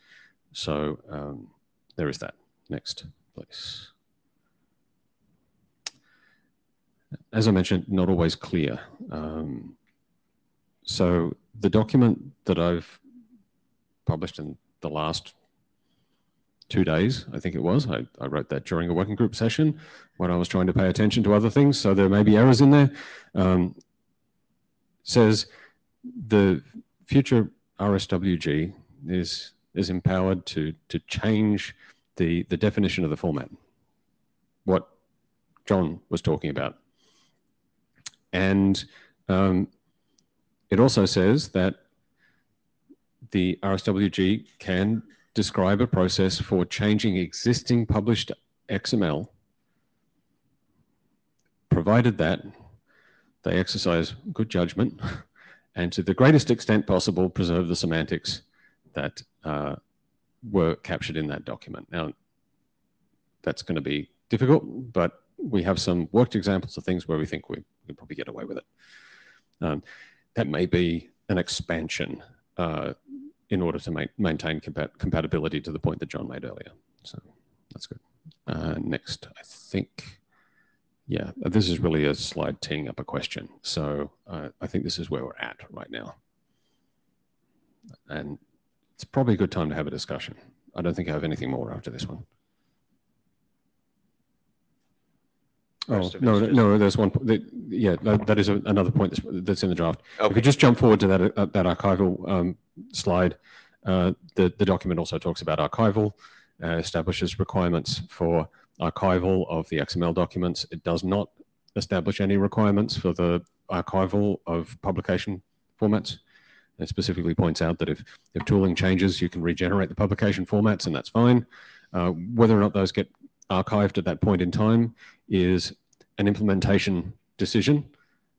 So um, there is that. Next, please. As I mentioned, not always clear. Um, so the document that I've published in the last two days, I think it was, I, I, wrote that during a working group session when I was trying to pay attention to other things, so there may be errors in there, um, says the future RSWG is is empowered to to change the the definition of the format. What John was talking about, and um, it also says that the RSWG can describe a process for changing existing published XML, provided that they exercise good judgment and to the greatest extent possible preserve the semantics that uh, were captured in that document. Now, that's going to be difficult, but we have some worked examples of things where we think we can probably get away with it. Um, that may be an expansion uh, in order to ma maintain compat compatibility to the point that John made earlier. So that's good. Uh, next, I think, yeah, this is really a slide teeing up a question. So uh, I think this is where we're at right now. And it's probably a good time to have a discussion. I don't think I have anything more after this one. Oh, no, no, no, there's one, that, yeah, that, that is a, another point that's, that's in the draft. Okay. If you just jump forward to that, uh, that archival um, slide, uh, the, the document also talks about archival, uh, establishes requirements for archival of the XML documents. It does not establish any requirements for the archival of publication formats. It specifically points out that if, if tooling changes, you can regenerate the publication formats, and that's fine. Uh, whether or not those get archived at that point in time is an implementation decision.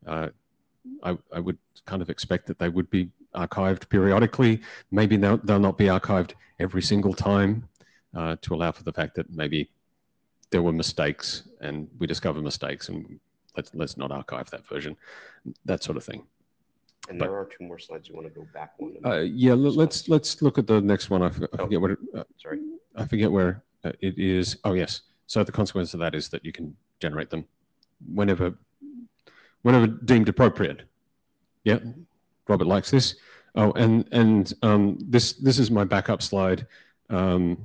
Uh, I, I, would kind of expect that they would be archived periodically. Maybe they'll, they'll not be archived every single time uh, to allow for the fact that maybe there were mistakes and we discover mistakes and let's, let's not archive that version, that sort of thing. And but, there are two more slides. You want to go back one? Uh, yeah, let's let's look at the next one. I forget, I forget what. It, uh, Sorry. I forget where uh, it is. Oh yes. So the consequence of that is that you can generate them whenever, whenever deemed appropriate. Yeah, Robert likes this. Oh, and and um, this this is my backup slide. Um,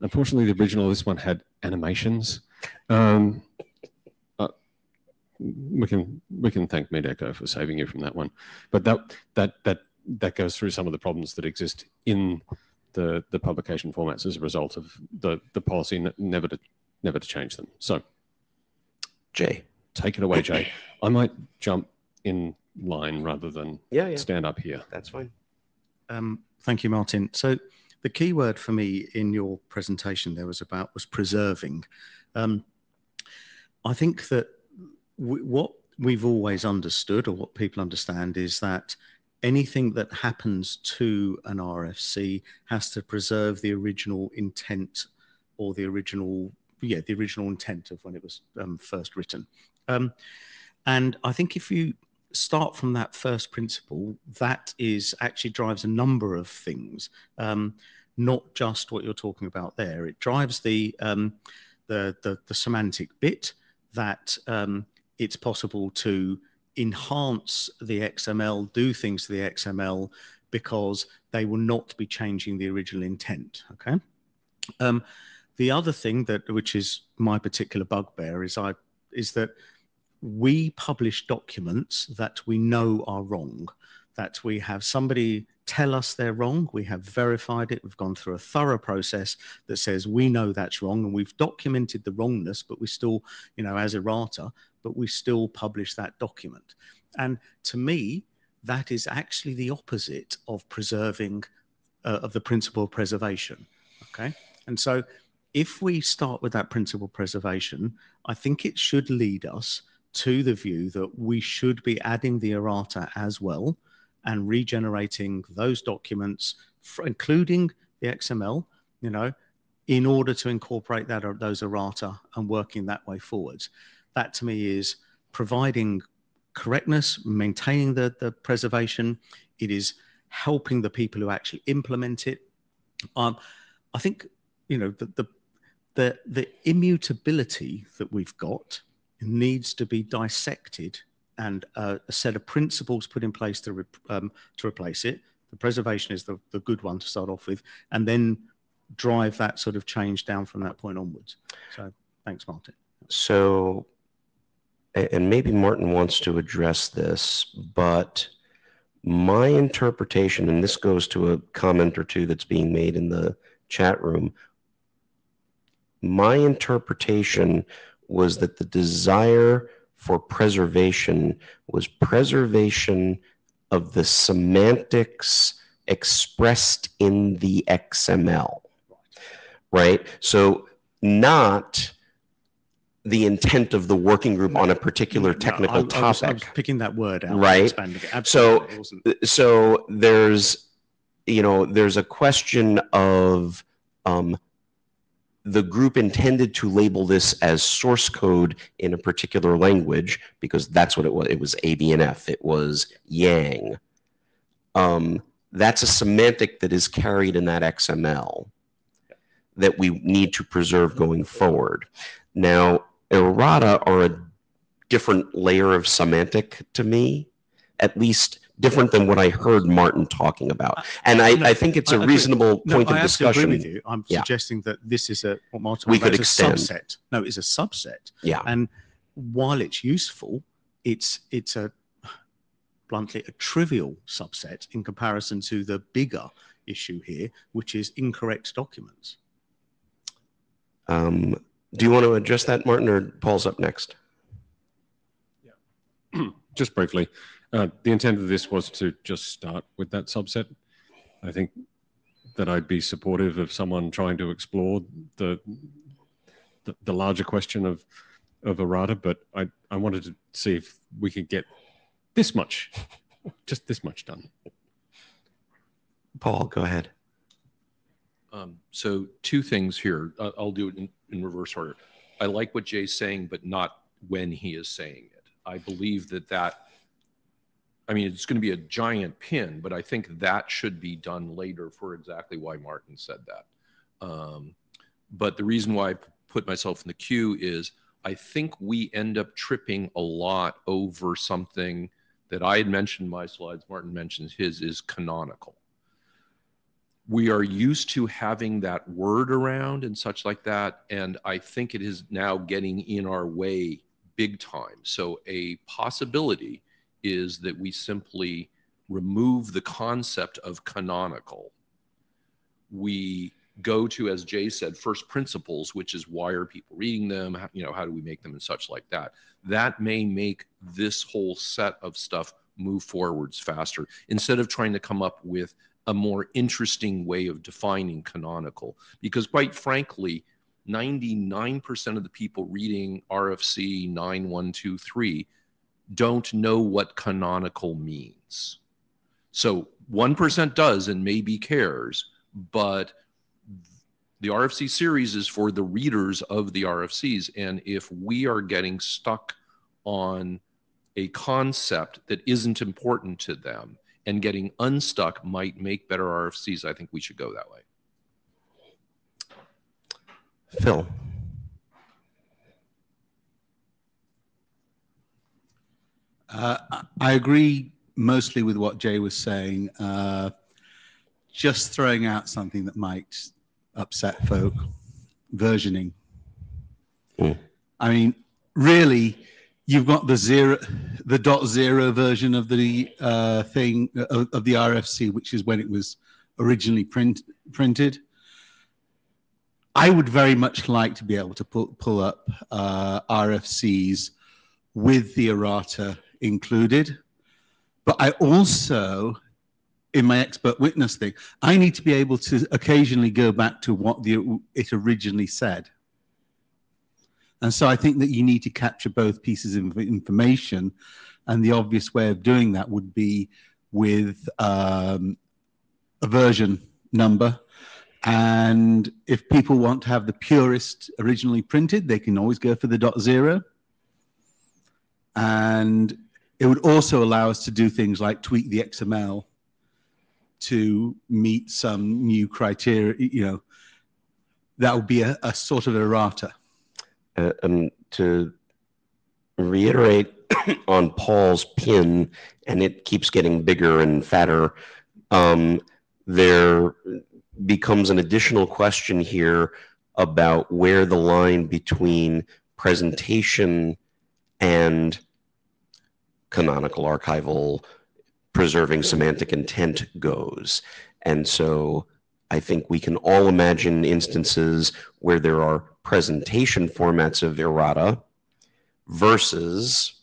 unfortunately, the original this one had animations. Um, we can we can thank Meetecho for saving you from that one, but that that that that goes through some of the problems that exist in the the publication formats as a result of the the policy never to never to change them. So, Jay, take it away, Jay. I might jump in line rather than yeah, yeah. stand up here. That's fine. Um, thank you, Martin. So the key word for me in your presentation there was about was preserving. Um, I think that what we've always understood or what people understand is that anything that happens to an RFC has to preserve the original intent or the original, yeah, the original intent of when it was um, first written. Um, and I think if you start from that first principle, that is actually drives a number of things, um, not just what you're talking about there. It drives the um, the, the, the semantic bit that um, it's possible to enhance the XML, do things to the XML because they will not be changing the original intent. Okay. Um, the other thing that, which is my particular bugbear, is I is that we publish documents that we know are wrong, that we have somebody tell us they're wrong. We have verified it. We've gone through a thorough process that says we know that's wrong and we've documented the wrongness, but we still, you know, as errata, but we still publish that document. And to me, that is actually the opposite of preserving, uh, of the principle of preservation. Okay. And so if we start with that principle of preservation, I think it should lead us to the view that we should be adding the errata as well and regenerating those documents, including the XML, you know, in order to incorporate that those errata and working that way forwards that to me is providing correctness, maintaining the, the preservation. It is helping the people who actually implement it. Um, I think, you know, the, the, the, the immutability that we've got needs to be dissected and uh, a set of principles put in place to, re um, to replace it. The preservation is the, the good one to start off with, and then drive that sort of change down from that point onwards. So thanks, Martin. So and maybe Martin wants to address this, but my interpretation, and this goes to a comment or two that's being made in the chat room, my interpretation was that the desire for preservation was preservation of the semantics expressed in the XML, right? So not the intent of the working group on a particular technical no, I, topic. I was, I was picking that word out. Right. So, so there's, you know, there's a question of um, the group intended to label this as source code in a particular language because that's what it was. It was ABNF. It was Yang. Um, that's a semantic that is carried in that XML that we need to preserve going forward. Now, errata are a different layer of semantic to me, at least different than what I heard Martin talking about. And I, no, I think it's a reasonable no, point of discussion. Agree with you. I'm yeah. suggesting that this is a what Martin we could extend. subset. No, it's a subset. Yeah. And while it's useful, it's it's a bluntly a trivial subset in comparison to the bigger issue here, which is incorrect documents. Um, do you want to address that, Martin, or Paul's up next? Yeah. just briefly, uh, the intent of this was to just start with that subset. I think that I'd be supportive of someone trying to explore the the, the larger question of of errata, but I, I wanted to see if we could get this much, just this much done. Paul, go ahead. Um, so two things here. Uh, I'll do it in, in reverse order. I like what Jay's saying, but not when he is saying it. I believe that that, I mean, it's going to be a giant pin, but I think that should be done later for exactly why Martin said that. Um, but the reason why I put myself in the queue is I think we end up tripping a lot over something that I had mentioned in my slides, Martin mentions his, is canonical. We are used to having that word around and such like that, and I think it is now getting in our way big time. So a possibility is that we simply remove the concept of canonical. We go to, as Jay said, first principles, which is why are people reading them? How, you know, how do we make them and such like that? That may make this whole set of stuff move forwards faster instead of trying to come up with a more interesting way of defining canonical. Because quite frankly, 99% of the people reading RFC 9123 don't know what canonical means. So 1% does and maybe cares, but the RFC series is for the readers of the RFCs. And if we are getting stuck on a concept that isn't important to them and getting unstuck might make better RFCs, I think we should go that way. Phil. Uh, I agree mostly with what Jay was saying. Uh, just throwing out something that might upset folk, versioning. Mm. I mean, really, you've got the zero, the dot zero version of the uh, thing of, of, the RFC, which is when it was originally print, printed. I would very much like to be able to pull, pull up uh, RFCs with the errata included. But I also, in my expert witness thing, I need to be able to occasionally go back to what the, it originally said. And so I think that you need to capture both pieces of information. And the obvious way of doing that would be with um, a version number and if people want to have the purest originally printed, they can always go for the dot zero. And it would also allow us to do things like tweak the XML to meet some new criteria. You know, that would be a, a sort of errata. Uh, um, to reiterate on Paul's pin, and it keeps getting bigger and fatter. Um, there becomes an additional question here about where the line between presentation and canonical archival preserving semantic intent goes. And so I think we can all imagine instances where there are presentation formats of errata versus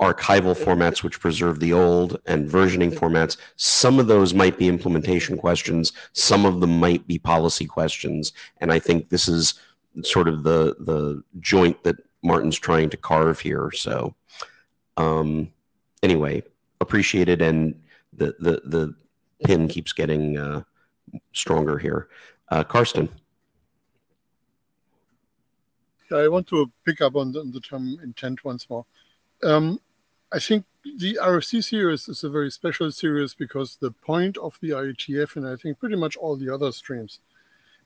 archival formats which preserve the old and versioning formats. Some of those might be implementation questions, some of them might be policy questions. And I think this is sort of the the joint that Martin's trying to carve here. So um, anyway, appreciated, and the the the pin keeps getting uh, stronger here. Uh, Carsten. I want to pick up on the, on the term intent once more. Um, I think the RFC series is a very special series because the point of the IETF, and I think pretty much all the other streams,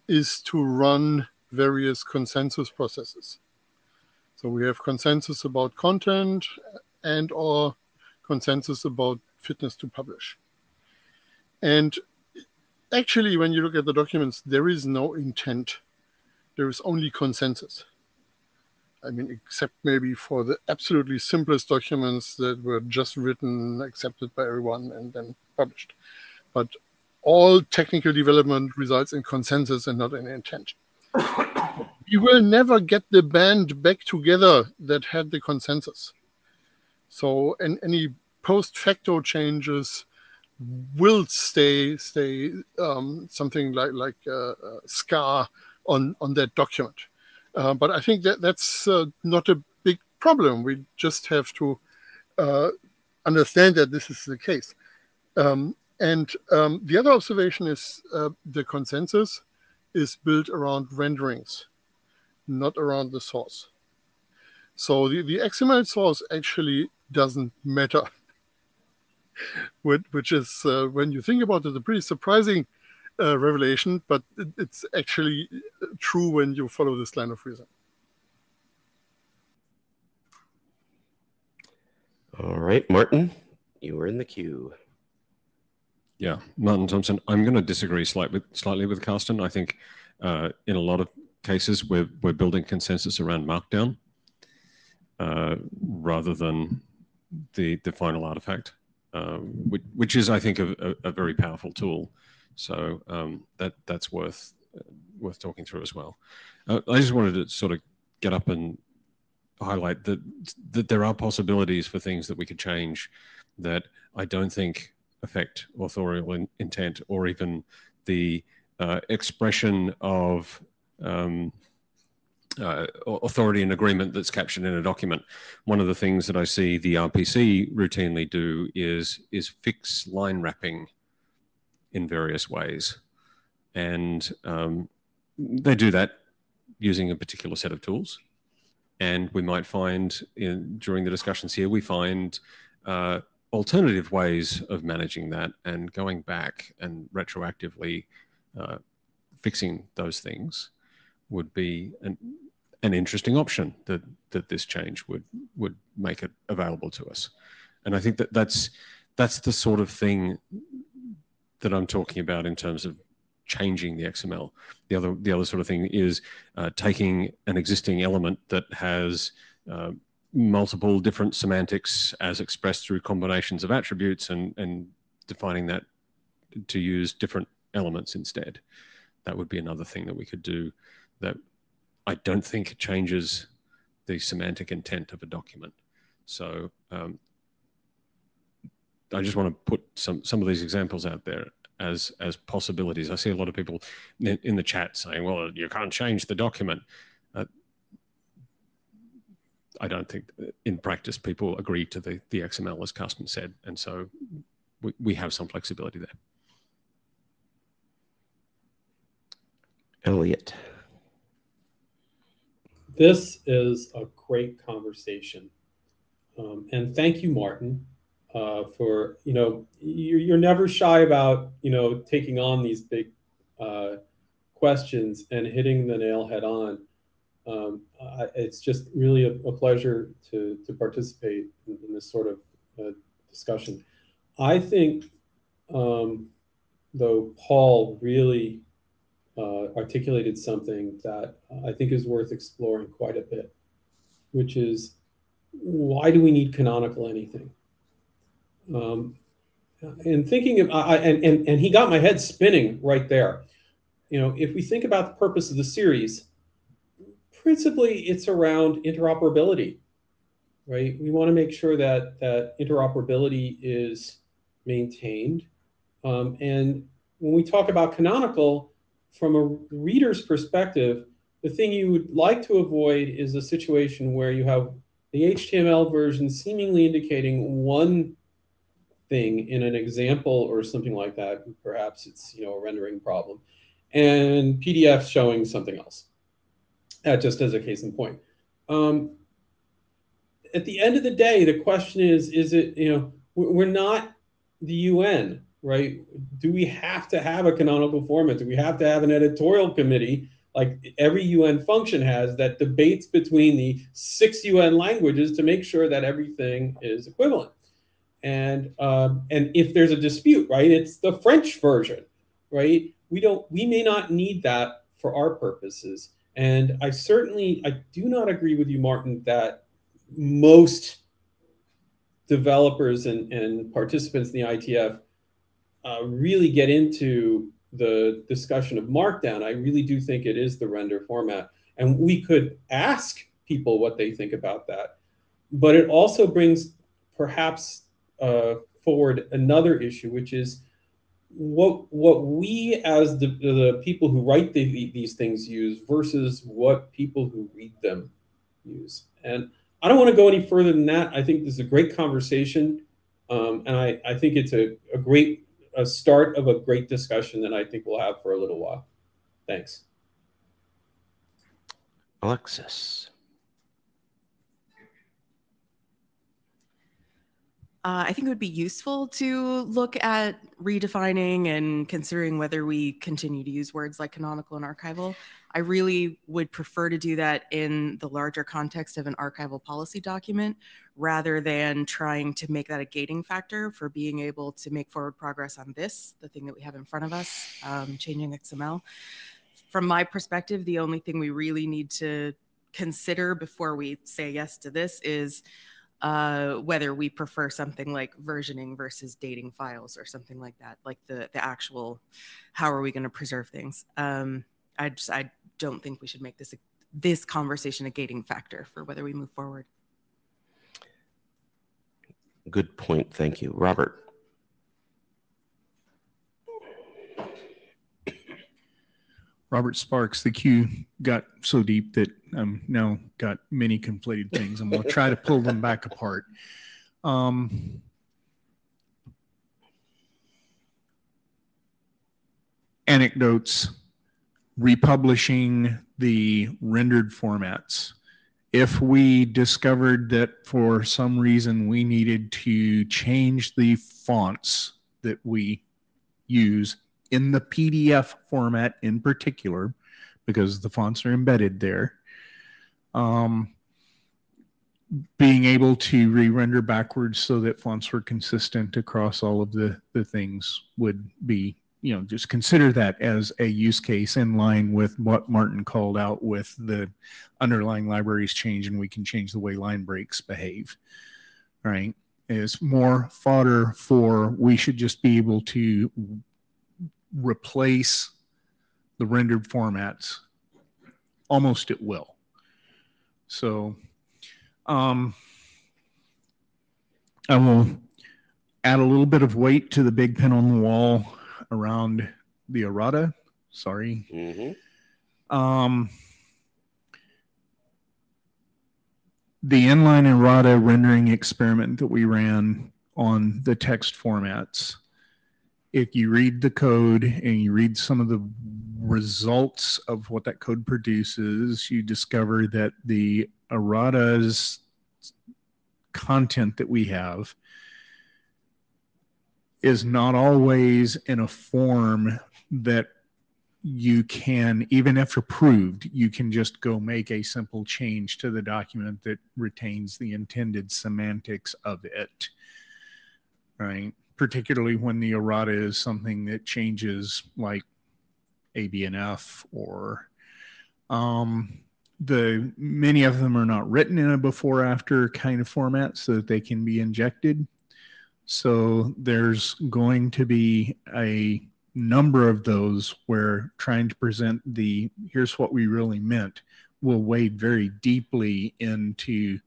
is to run various consensus processes. So we have consensus about content and or consensus about fitness to publish. And actually, when you look at the documents, there is no intent. There is only consensus. I mean, except maybe for the absolutely simplest documents that were just written, accepted by everyone, and then published. But all technical development results in consensus and not in intent. you will never get the band back together that had the consensus. So, and any post facto changes will stay stay um, something like like uh, uh, scar on on that document. Uh, but I think that that's uh, not a big problem. We just have to uh, understand that this is the case. Um, and um, the other observation is the consensus is built around renderings, not around the source. So the, the XML source actually doesn't matter, which, which is, uh, when you think about it, a pretty surprising uh, revelation, but it, it's actually true when you follow this line of reasoning. All right, Martin, you are in the queue. Yeah, Martin Thomson. I'm going to disagree slightly, slightly with Carsten. I think uh, in a lot of cases we're we're building consensus around Markdown uh, rather than the the final artifact, um, which, which, is I think a, a, a very powerful tool. So um, that that's worth uh, worth talking through as well. Uh, I just wanted to sort of get up and highlight that that there are possibilities for things that we could change that I don't think affect authorial in, intent or even the uh, expression of um, uh, authority and agreement that's captured in a document. One of the things that I see the RPC routinely do is is fix line wrapping in various ways, and um, they do that using a particular set of tools. And we might find in, during the discussions here, we find uh, alternative ways of managing that and going back and retroactively uh, fixing those things would be an, an interesting option that that this change would would make it available to us. And i think that that's that's the sort of thing that i'm talking about in terms of changing the xml the other the other sort of thing is uh, taking an existing element that has uh, multiple different semantics as expressed through combinations of attributes and and defining that to use different elements instead. That would be another thing that we could do that I don't think changes the semantic intent of a document. So um, I just want to put some some of these examples out there as as possibilities. I see a lot of people in, in the chat saying, "Well, you can't change the document." Uh, I don't think in practice people agree to the the XML as Carsten said, and so we, we have some flexibility there. Eliot. This is a great conversation. Um, and thank you, Martin, uh, for, you know, you're, you're, never shy about, you know, taking on these big uh, questions and hitting the nail head on. Um, I, it's just really a, a, pleasure to, to participate in, in this sort of uh, discussion. I think, um, though, Paul really uh, articulated something that I think is worth exploring quite a bit, which is why do we need canonical anything? Um, and thinking of, I, and, and, and he got my head spinning right there. You know, if we think about the purpose of the series, principally it's around interoperability, right? We want to make sure that that interoperability is maintained. Um, and when we talk about canonical, from a reader's perspective, the thing you would like to avoid is a situation where you have the HTML version seemingly indicating one thing in an example or something like that. Perhaps it's you know a rendering problem, and PDF showing something else. Uh, just as a case in point. Um, at the end of the day, the question is: Is it you know we're not the UN right? Do we have to have a canonical format? Do we have to have an editorial committee like every UN function has that debates between the six UN languages to make sure that everything is equivalent? And um, and if there's a dispute, right, it's the French version, right? We don't we may not need that for our purposes. And I certainly I do not agree with you, Martin, that most developers and, and participants in the IETF uh, really get into the discussion of Markdown, I really do think it is the render format. And we could ask people what they think about that. But it also brings perhaps uh, forward another issue, which is what what we as the, the people who write the, these things use versus what people who read them use. And I don't want to go any further than that. I think this is a great conversation. Um, and I, I think it's a, a great a start of a great discussion that I think we'll have for a little while. Thanks. Alexis. Uh, I think it would be useful to look at redefining and considering whether we continue to use words like canonical and archival. I really would prefer to do that in the larger context of an archival policy document rather than trying to make that a gating factor for being able to make forward progress on this, the thing that we have in front of us, um, changing XML. From my perspective, the only thing we really need to consider before we say yes to this is uh, whether we prefer something like versioning versus dating files or something like that, like the the actual how are we going to preserve things. Um, I just I don't think we should make this a, this conversation a gating factor for whether we move forward. Good point. Thank you, Robert. Robert Sparks, the queue got so deep that I'm now got many conflated things. I'm going to try to pull them back apart. Um, anecdotes, republishing the rendered formats. If we discovered that for some reason we needed to change the fonts that we use in the PDF format in particular, because the fonts are embedded there. Um, being able to re-render backwards so that fonts were consistent across all of the, the things would be, you know, just consider that as a use case in line with what Martin called out with the underlying libraries change and we can change the way line breaks behave, right? Is more fodder for we should just be able to replace the rendered formats almost at will. So um, I will add a little bit of weight to the big pin on the wall around the errata. Sorry. Mm-hmm. Um, the inline errata rendering experiment that we ran on the text formats if you read the code and you read some of the results of what that code produces, you discover that the errata's content that we have is not always in a form that you can, even if approved, you can just go make a simple change to the document that retains the intended semantics of it. Right particularly when the errata is something that changes like ABNF or um, the many of them are not written in a before after kind of format so that they can be injected. So there's going to be a number of those where trying to present the here's what we really meant will wade very deeply into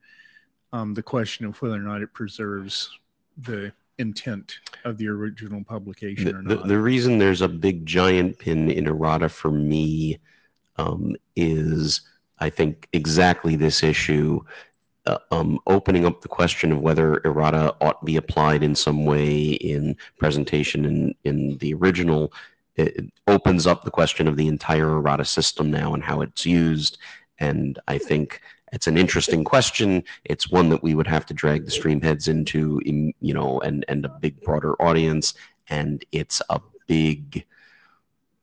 um, the question of whether or not it preserves the intent of the original publication The, or not. the reason there's a big giant pin in errata for me um, is I think exactly this issue, uh, um, opening up the question of whether errata ought to be applied in some way in presentation in, in the original. It opens up the question of the entire errata system now and how it's used. And I think it's an interesting question. It's one that we would have to drag the stream heads into, in, you know, and and a big broader audience. And it's a big,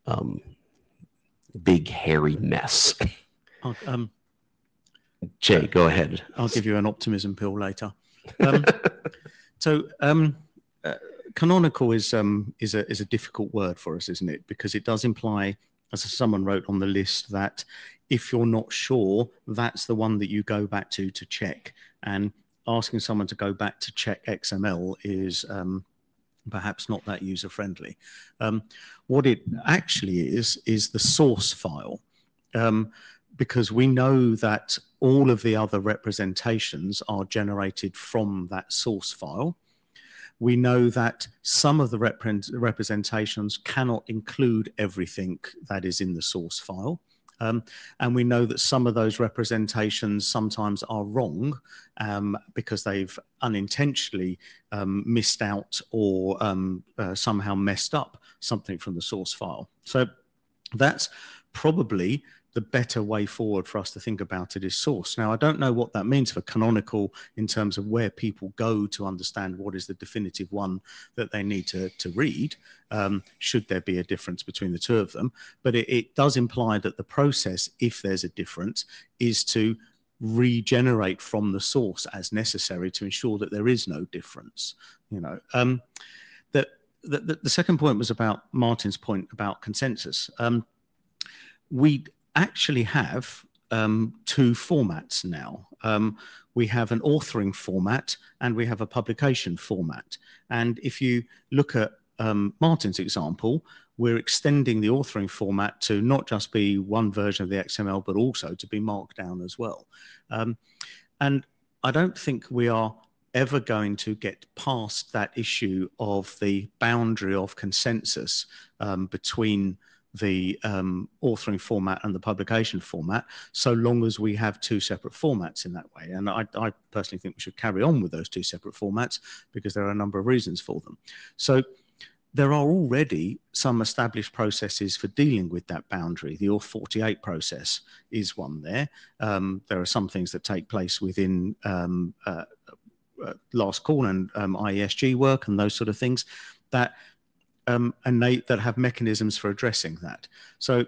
um, big hairy mess. Um, Jay, go ahead. I'll give you an optimism pill later. Um, so, um, uh, canonical is um, is a is a difficult word for us, isn't it? Because it does imply, as someone wrote on the list, that if you're not sure, that's the one that you go back to to check. And asking someone to go back to check XML is um, perhaps not that user friendly. Um, what it actually is, is the source file. Um, because we know that all of the other representations are generated from that source file. We know that some of the repre representations cannot include everything that is in the source file. Um, and we know that some of those representations sometimes are wrong um, because they've unintentionally um, missed out or um, uh, somehow messed up something from the source file. So that's probably the better way forward for us to think about it is source. Now, I don't know what that means for canonical in terms of where people go to understand what is the definitive one that they need to, to read, um, should there be a difference between the two of them. But it, it does imply that the process, if there's a difference, is to regenerate from the source as necessary to ensure that there is no difference. You know, um, that the, the, second point was about Martin's point about consensus. Um, we actually have um, two formats now. Um, we have an authoring format and we have a publication format. And if you look at um, Martin's example, we're extending the authoring format to not just be one version of the XML, but also to be Markdown as well. Um, and I don't think we are ever going to get past that issue of the boundary of consensus um, between the um, authoring format and the publication format, so long as we have two separate formats in that way. And I, I, personally think we should carry on with those two separate formats because there are a number of reasons for them. So there are already some established processes for dealing with that boundary. The AUTH48 process is one there. Um, there are some things that take place within um, uh, uh, last call and um, IESG work and those sort of things that um, innate that have mechanisms for addressing that. So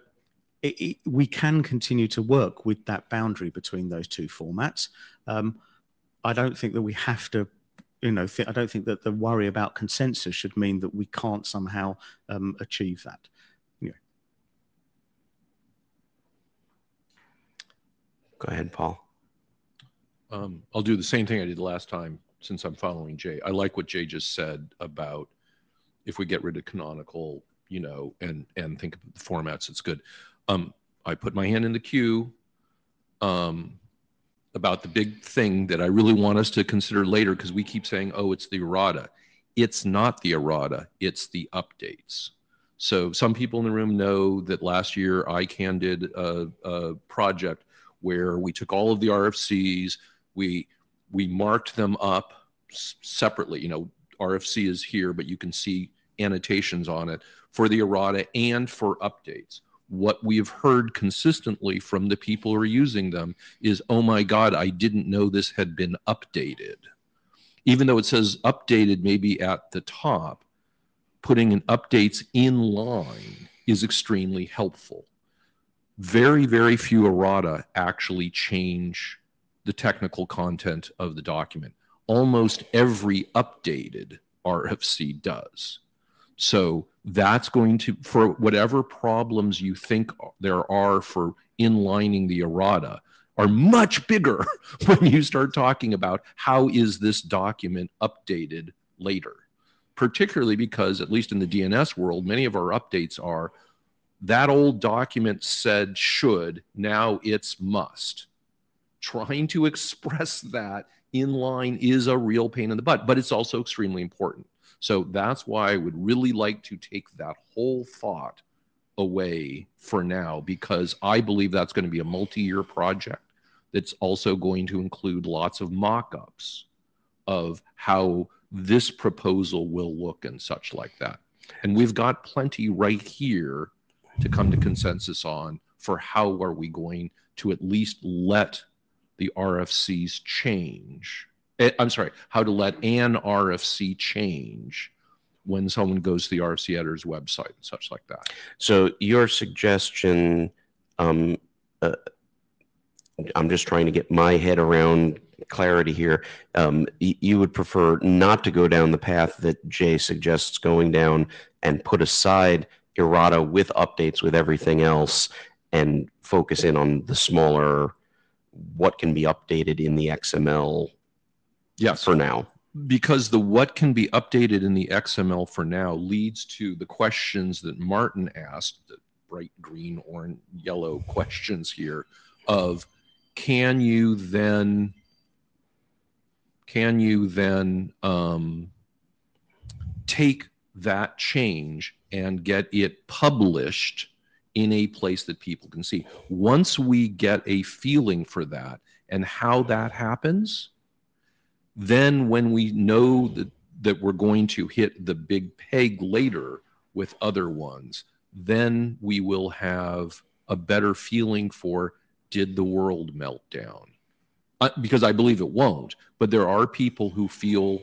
it, it, we can continue to work with that boundary between those two formats. Um, I don't think that we have to you know, th- I don't think that the worry about consensus should mean that we can't somehow um, achieve that. Yeah. Go ahead, Paul. Um, I'll do the same thing I did last time since I'm following Jay. I like what Jay just said about if we get rid of canonical, you know, and and think of the formats, it's good. Um, I put my hand in the queue. Um, about the big thing that I really want us to consider later because we keep saying, oh, it's the errata. It's not the errata, it's the updates. So some people in the room know that last year ICANN did a, a project where we took all of the RFCs, we we marked them up separately. You know, RFC is here, but you can see annotations on it for the errata and for updates what we've heard consistently from the people who are using them is, oh my God, I didn't know this had been updated. Even though it says updated maybe at the top, putting in updates in line is extremely helpful. Very, very few errata actually change the technical content of the document. Almost every updated RFC does. So that's going to, for whatever problems you think there are for inlining the errata, are much bigger when you start talking about how is this document updated later. Particularly because, at least in the DNS world, many of our updates are that old document said should, now it's must. Trying to express that in line is a real pain in the butt, but it's also extremely important. So that's why I would really like to take that whole thought away for now, because I believe that's going to be a multi year project that's also going to include lots of mock ups of how this proposal will look and such like that. And we've got plenty right here to come to consensus on for how are we going to at least let the RFCs change Eh, I'm sorry, how to let an RFC change when someone goes to the RFC editor's website and such like that. So your suggestion, um, uh, I'm just trying to get my head around clarity here. Um, you would prefer not to go down the path that Jay suggests going down and put aside errata with updates with everything else and focus in on the smaller what can be updated in the XML Yes. For now. Because the what can be updated in the XML for now leads to the questions that Martin asked, the bright green, orange, yellow questions here of can you then can you then um, take that change and get it published in a place that people can see. Once we get a feeling for that and how that happens, then when we know that, that we're going to hit the big peg later with other ones, then we will have a better feeling for did the world melt down? Uh, because I believe it won't, but there are people who feel,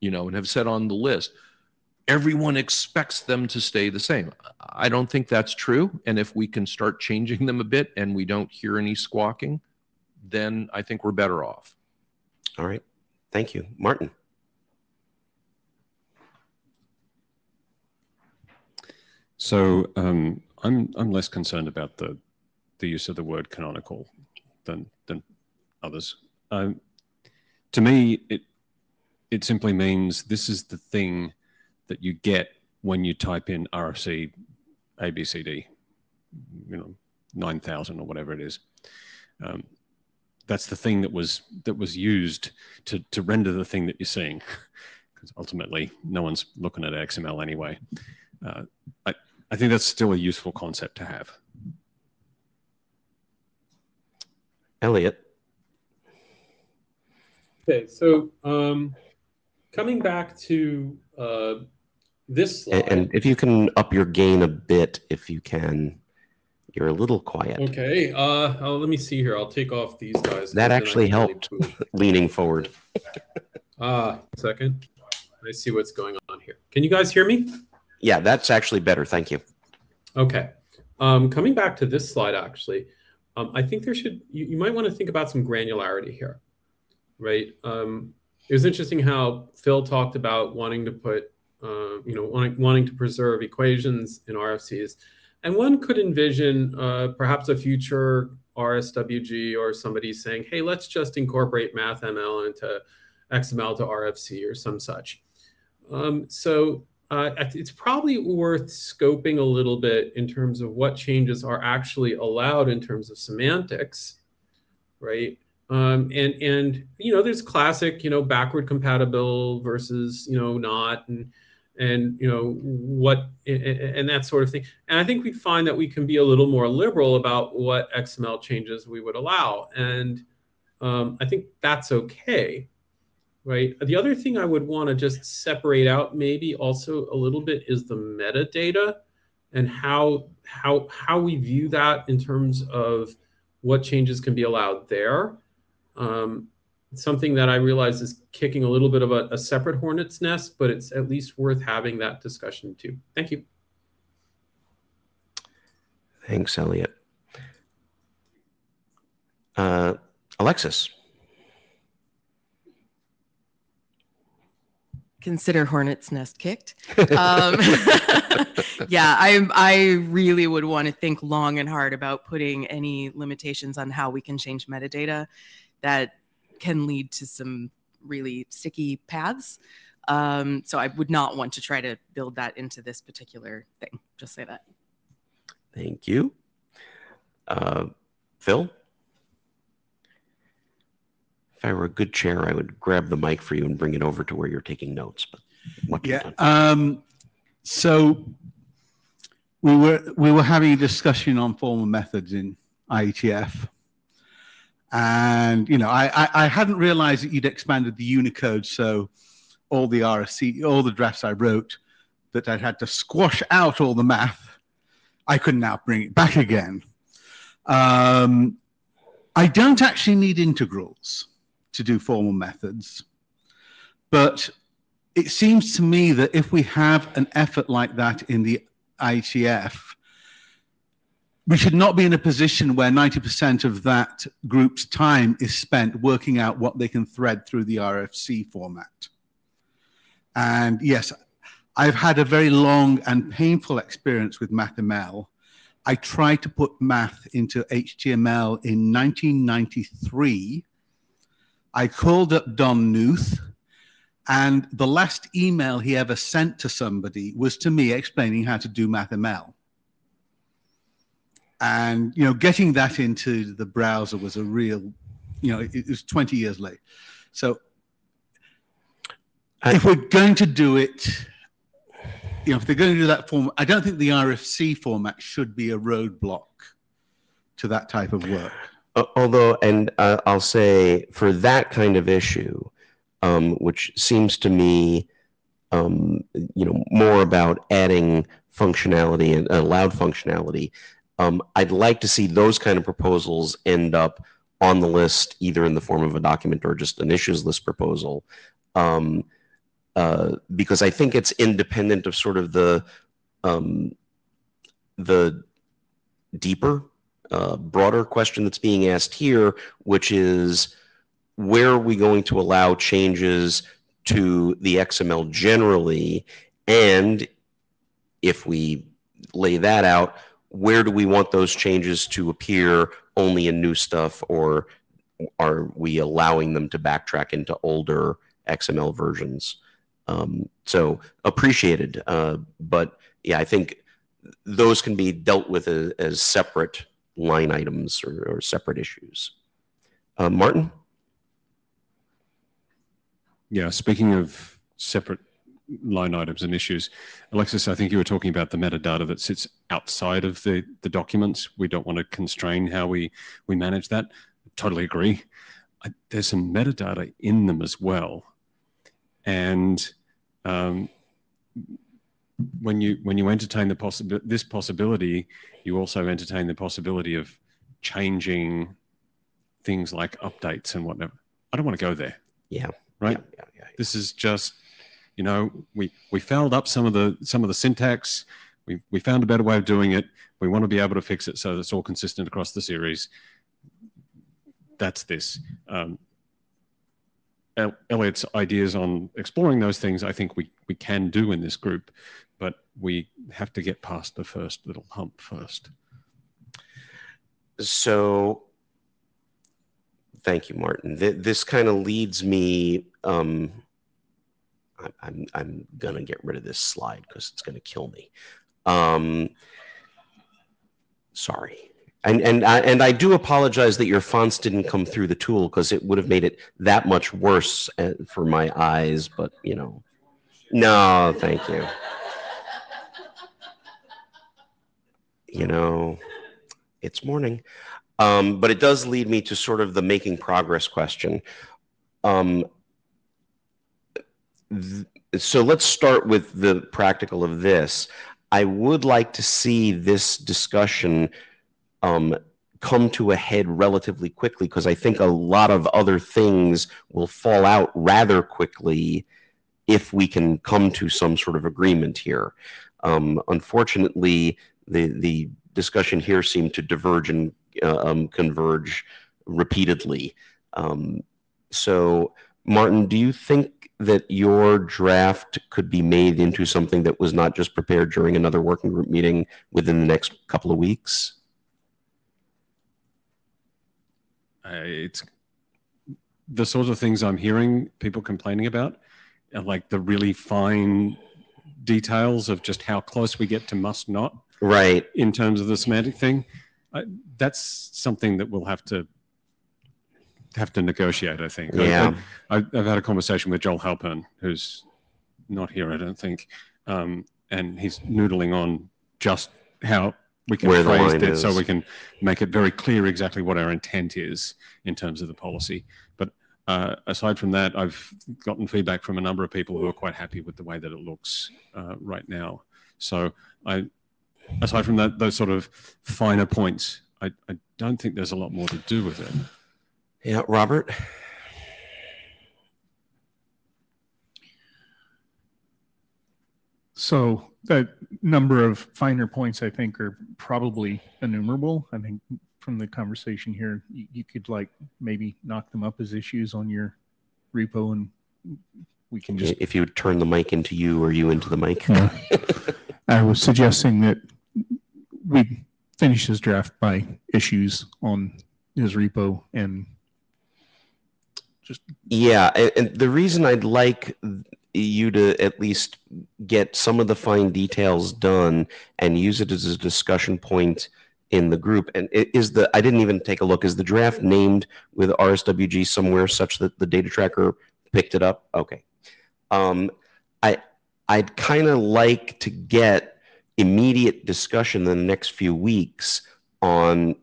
you know, and have said on the list, everyone expects them to stay the same. I don't think that's true. And if we can start changing them a bit and we don't hear any squawking, then I think we're better off. All right. Thank you. Martin. So um, I'm I'm less concerned about the the use of the word canonical than than others. Um, to me, it it simply means this is the thing that you get when you type in RFC ABCD, you know, nine thousand or whatever it is. Um, that's the thing that was that was used to to render the thing that you're seeing, because ultimately no one's looking at XML anyway. Uh, I, I think that's still a useful concept to have. Eliot. Okay, so um, coming back to uh, this slide. And, if you can up your gain a bit, if you can, you're a little quiet. Okay, uh, oh, let me see here. I'll take off these guys. That actually helped leaning forward. Ah, second. I see what's going on here. Can you guys hear me? Yeah, that's actually better. Thank you. Okay. Um, coming back to this slide, actually, um, I think there should, you, you might want to think about some granularity here, right? Um, it was interesting how Phil talked about wanting to put, uh, you know, wanting, wanting to preserve equations in RFCs. And one could envision uh, perhaps a future RSWG or somebody saying, hey, let's just incorporate MathML into xml2rfc or some such. Um, so uh, it's probably worth scoping a little bit in terms of what changes are actually allowed in terms of semantics, right? Um, and and you know, there's classic, you know, backward compatible versus you know not, and and you know what and, that sort of thing. And I think we find that we can be a little more liberal about what XML changes we would allow, and um, I think that's okay right? The other thing I would want to just separate out maybe also a little bit is the metadata and how how how we view that in terms of what changes can be allowed there. Um, something that I realize is kicking a little bit of a, a separate hornet's nest, but it's at least worth having that discussion too. Thank you. Thanks, Eliot. Uh, Alexis. consider hornet's nest kicked. Um, yeah, I I really would want to think long and hard about putting any limitations on how we can change metadata that can lead to some really sticky paths. Um, so I would not want to try to build that into this particular thing. Just say that. Thank you. Uh, Phil? if I were a good chair, I would grab the mic for you and bring it over to where you're taking notes. But what yeah. Um, so we were we were having a discussion on formal methods in IETF, and you know I, I, I hadn't realized that you'd expanded the Unicode, so all the rsc all the drafts I wrote that I'd had to squash out all the math. I could now bring it back again. Um, I don't actually need integrals to do formal methods. But it seems to me that if we have an effort like that in the IETF, we should not be in a position where 90% of that group's time is spent working out what they can thread through the RFC format. And yes, I've had a very long and painful experience with MathML. I tried to put math into HTML in 1993 I called up Don Knuth, and the last email he ever sent to somebody was to me explaining how to do MathML. And you know, getting that into the browser was a real, you know, it, it was 20 years late. So if we're going to do it, you know, if they're going to do that form, I don't think the RFC format should be a roadblock to that type of work although, and uh, I'll say for that kind of issue, um, which seems to me, um, you know, more about adding functionality and allowed functionality. Um, I'd like to see those kind of proposals end up on the list, either in the form of a document or just an issues list proposal. Um, uh, because I think it's independent of sort of the um, the deeper, uh, broader question that's being asked here, which is where are we going to allow changes to the XML generally, and if we lay that out, where do we want those changes to appear only in new stuff, or are we allowing them to backtrack into older XML versions? Um, so appreciated, uh, but yeah, I think those can be dealt with as, as separate line items or, or separate issues. Uh, Martin? Yeah, speaking of separate line items and issues, Alexis, I think you were talking about the metadata that sits outside of the, the documents. We don't want to constrain how we, we manage that. Totally agree. I, there's some metadata in them as well. And um, when you when you entertain the possibility this possibility, you also entertain the possibility of changing things like updates and whatnot. I don't want to go there. Yeah. Right. Yeah, yeah, yeah. This is just, you know, we we fouled up some of the some of the syntax. We we found a better way of doing it. We want to be able to fix it so that it's all consistent across the series. That's this. Um, Eliot's ideas on exploring those things, I think we, we can do in this group, but we have to get past the first little hump first. So, thank you, Martin. This kind of leads me. Um, I'm I'm gonna get rid of this slide because it's gonna kill me. Um, sorry and and I, and I do apologize that your fonts didn't come through the tool because it would have made it that much worse uh, for my eyes. But you know, no, thank you. You know, it's morning, um, but it does lead me to sort of the making progress question. Um, so let's start with the practical of this. I would like to see this discussion um, come to a head relatively quickly because I think a lot of other things will fall out rather quickly if we can come to some sort of agreement here. Um, unfortunately, the the discussion here seemed to diverge and uh, um, converge repeatedly. Um, so, Martin, do you think that your draft could be made into something that was not just prepared during another working group meeting within the next couple of weeks? Uh, it's the sorts of things I'm hearing people complaining about, like the really fine details of just how close we get to must not. Right. In terms of the semantic thing, uh, that's something that we'll have to have to negotiate. I think. Yeah. I, have had a conversation with Joel Halpern, who's not here, I don't think, um, and he's noodling on just how we can Where phrase it so we can make it very clear exactly what our intent is in terms of the policy. But uh, aside from that, I've gotten feedback from a number of people who are quite happy with the way that it looks uh, right now. So I, aside from that, those sort of finer points, I, I don't think there's a lot more to do with it. Yeah, Robert. So the number of finer points I think are probably innumerable. I think from the conversation here, you, you could like maybe knock them up as issues on your repo and we can just If you would turn the mic into you or you into the mic. Yeah. I was suggesting that we finish his draft by issues on his repo and just Yeah, and, the reason I'd like you to at least get some of the fine details done and use it as a discussion point in the group and is the I didn't even take a look is the draft named with RSWG somewhere such that the data tracker picked it up? Okay. Um I I'd kind of like to get immediate discussion in the next few weeks on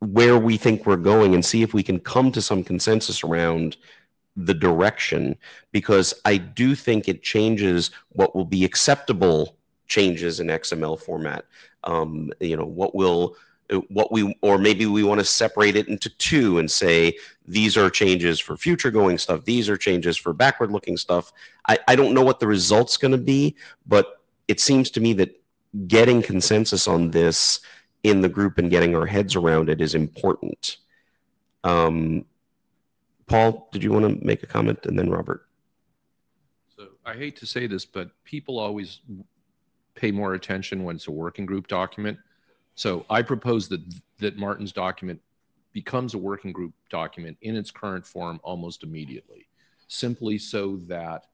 where we think we're going and see if we can come to some consensus around the direction because I do think it changes what will be acceptable changes in XML format. Um, you know, what will what we or maybe we want to separate it into two and say these are changes for future going stuff these are changes for backward looking stuff i, I don't know what the result's going to be but it seems to me that getting consensus on this in the group and getting our heads around it is important. Um, paul did you want to make a comment? And then robert. So i hate to say this but people always pay more attention when it's a working group document. So I propose that that Martin's document becomes a working group document in its current form almost immediately, simply so that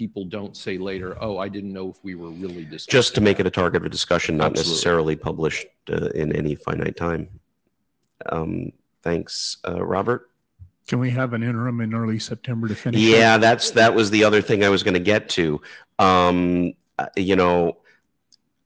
people don't say later, "Oh, I didn't know if we were really discussing." Just to make it a target of a discussion, not Absolutely. necessarily published uh, in any finite time. Um, thanks, uh, Robert. Can we have an interim in early September to finish? it? Yeah, that's that was the other thing I was going to get to. Um, uh, you know,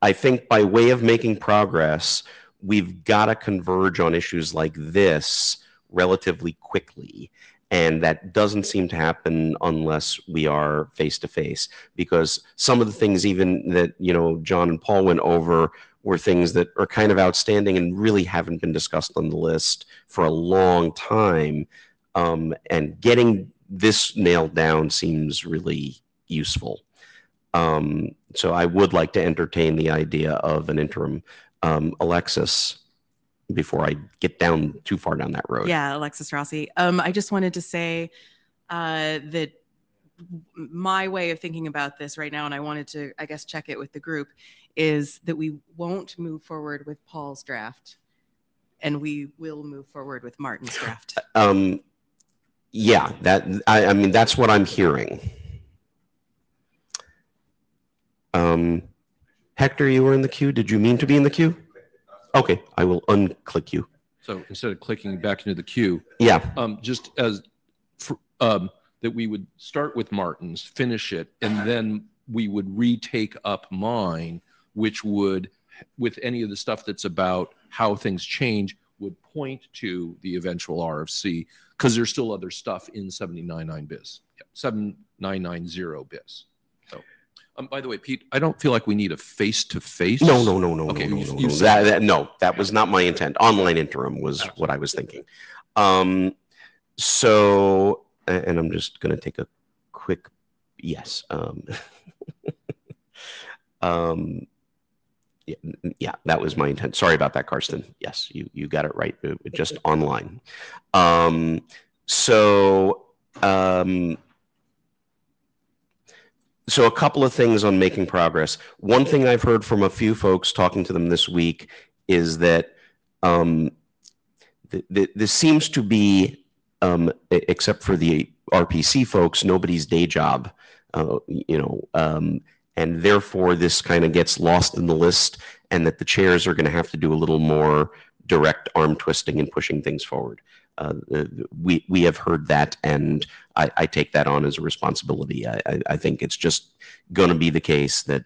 I think by way of making progress, we've got to converge on issues like this relatively quickly. And that doesn't seem to happen unless we are face to face, because some of the things, even that you know, John and Paul went over, were things that are kind of outstanding and really haven't been discussed on the list for a long time. Um, and getting this nailed down seems really useful. Um, so I would like to entertain the idea of an interim. Um, Alexis, before I get down too far down that road. Yeah, Alexis Rossi. Um, I just wanted to say uh, that my way of thinking about this right now, and I wanted to, I guess, check it with the group, is that we won't move forward with Paul's draft, and we will move forward with Martin's draft. Um, yeah, that I, I mean that's what I'm hearing. Um, Hector, you were in the queue. Did you mean to be in the queue? Okay, I will unclick you. So instead of clicking back into the queue, Yeah. um, just as for, um, that we would start with Martin's, finish it, and then we would retake up mine, which would, with any of the stuff that's about how things change, would point to the eventual RFC because there's still other stuff in 799 bis, 7990 bis. Um, by the way, Pete, I don't feel like we need a face to face. No, no, no, no, Okay, no, no, you- no, you no. That, that, no, that was not my intent. Online interim was what I was thinking. Um, so, and I'm just going to take a quick, yes. Um, um, yeah, yeah, that was my intent. Sorry about that, Carsten. Yes, you, you got it right. It just online. Um, so, um, so a couple of things on making progress. One thing I've heard from a few folks talking to them this week is that um, th- th- this seems to be, um, except for the RPC folks, nobody's day job. Uh, you know, um, and therefore this kind of gets lost in the list, and that the chairs are going to have to do a little more direct arm twisting and pushing things forward. Uh, we we have heard that, and I, I take that on as a responsibility. I, I, I think it's just going to be the case that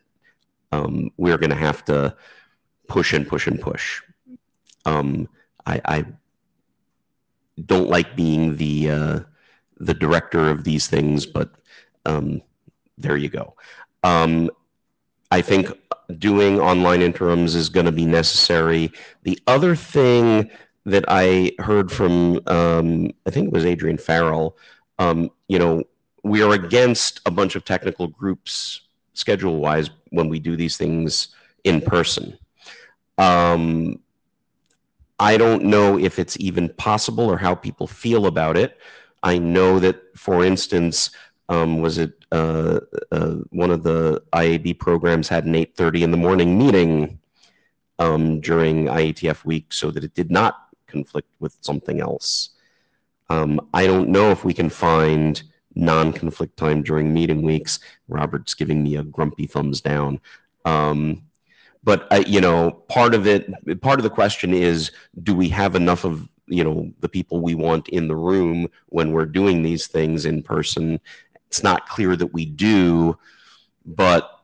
um, we're going to have to push and push and push. Um, I, I don't like being the uh, the director of these things, but um, there you go. Um, I think doing online interims is going to be necessary. The other thing that I heard from, um, I think it was Adrian Farrel, um, you know, we are against a bunch of technical groups schedule wise when we do these things in person. Um, I don't know if it's even possible or how people feel about it. I know that, for instance, um, was it uh, uh, one of the IAB programs had an 8:30 in the morning meeting um, during IETF week so that it did not conflict with something else. Um, I don't know if we can find non-conflict time during meeting weeks. Robert's giving me a grumpy thumbs down. Um, but I, you know, part of it, part of the question is, do we have enough of you know the people we want in the room when we're doing these things in person? It's not clear that we do, but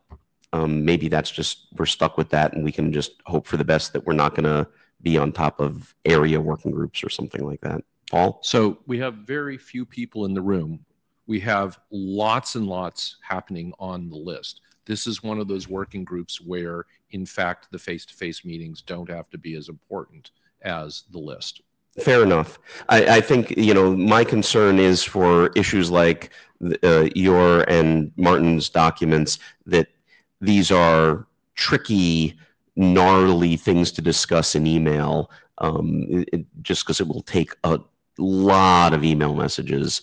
um, maybe that's just we're stuck with that, and we can just hope for the best that we're not going to be on top of area working groups or something like that. Paul? So we have very few people in the room. We have lots and lots happening on the list. this is one of those working groups where, in fact, the face to face meetings don't have to be as important as the list. Fair enough. I, I think, you know, my concern is for issues like uh, your and Martin's documents that these are tricky, gnarly things to discuss in email um, it, just because it will take a lot of email messages.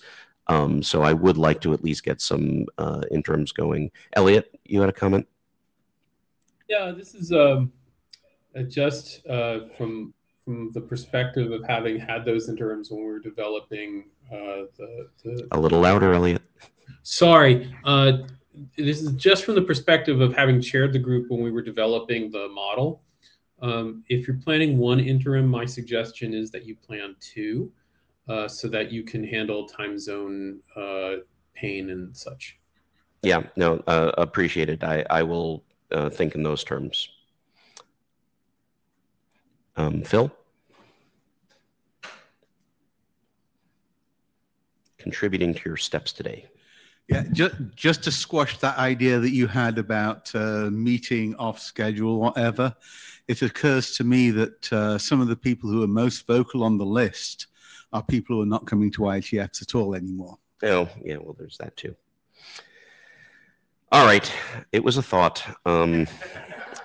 Um, so I would like to at least get some uh, interims going. Eliot, you had a comment? Yeah, this is um, just uh, from from the perspective of having had those interims when we were developing uh, the, the, A little louder, Eliot. Sorry, uh, this is just from the perspective of having chaired the group when we were developing the model. Um, if you're planning one interim, my suggestion is that you plan two uh, so that you can handle time zone uh, pain and such. Yeah, no, uh, appreciated. I, I will uh, think in those terms. Um, Phil? Contributing to your steps today. Yeah, just, just to squash that idea that you had about uh, meeting off schedule, whatever, it occurs to me that uh, some of the people who are most vocal on the list are people who are not coming to IETFs at all anymore. Oh, yeah, well, there's that too. All right, it was a thought. Um,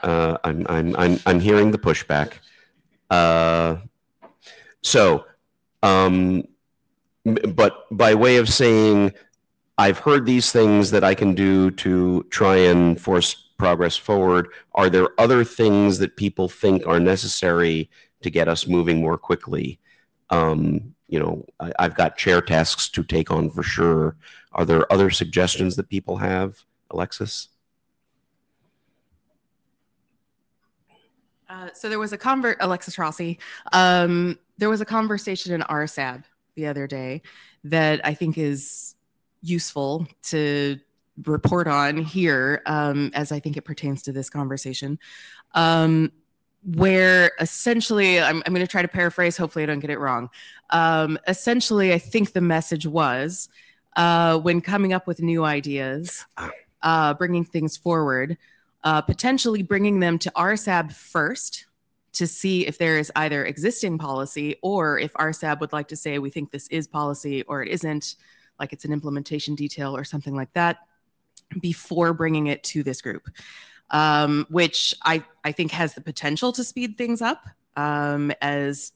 uh, I'm, I'm, I'm, I'm hearing the pushback. Uh, so, um, but by way of saying, I've heard these things that I can do to try and force progress forward. Are there other things that people think are necessary to get us moving more quickly? Um, you know, I, I've got chair tasks to take on for sure. Are there other suggestions that people have, Alexis? Uh, so there was a convert, Alexis Rossi. Um, there was a conversation in RSAB the other day that I think is useful to report on here, um, as I think it pertains to this conversation, um, where essentially, I'm, I'm going to try to paraphrase, hopefully, I don't get it wrong. Um, essentially, I think the message was uh, when coming up with new ideas, uh, bringing things forward, uh, potentially bringing them to RSAB first to see if there is either existing policy or if RSAB would like to say, we think this is policy or it isn't, like it's an implementation detail or something like that, before bringing it to this group, um, which I, I think has the potential to speed things up um, as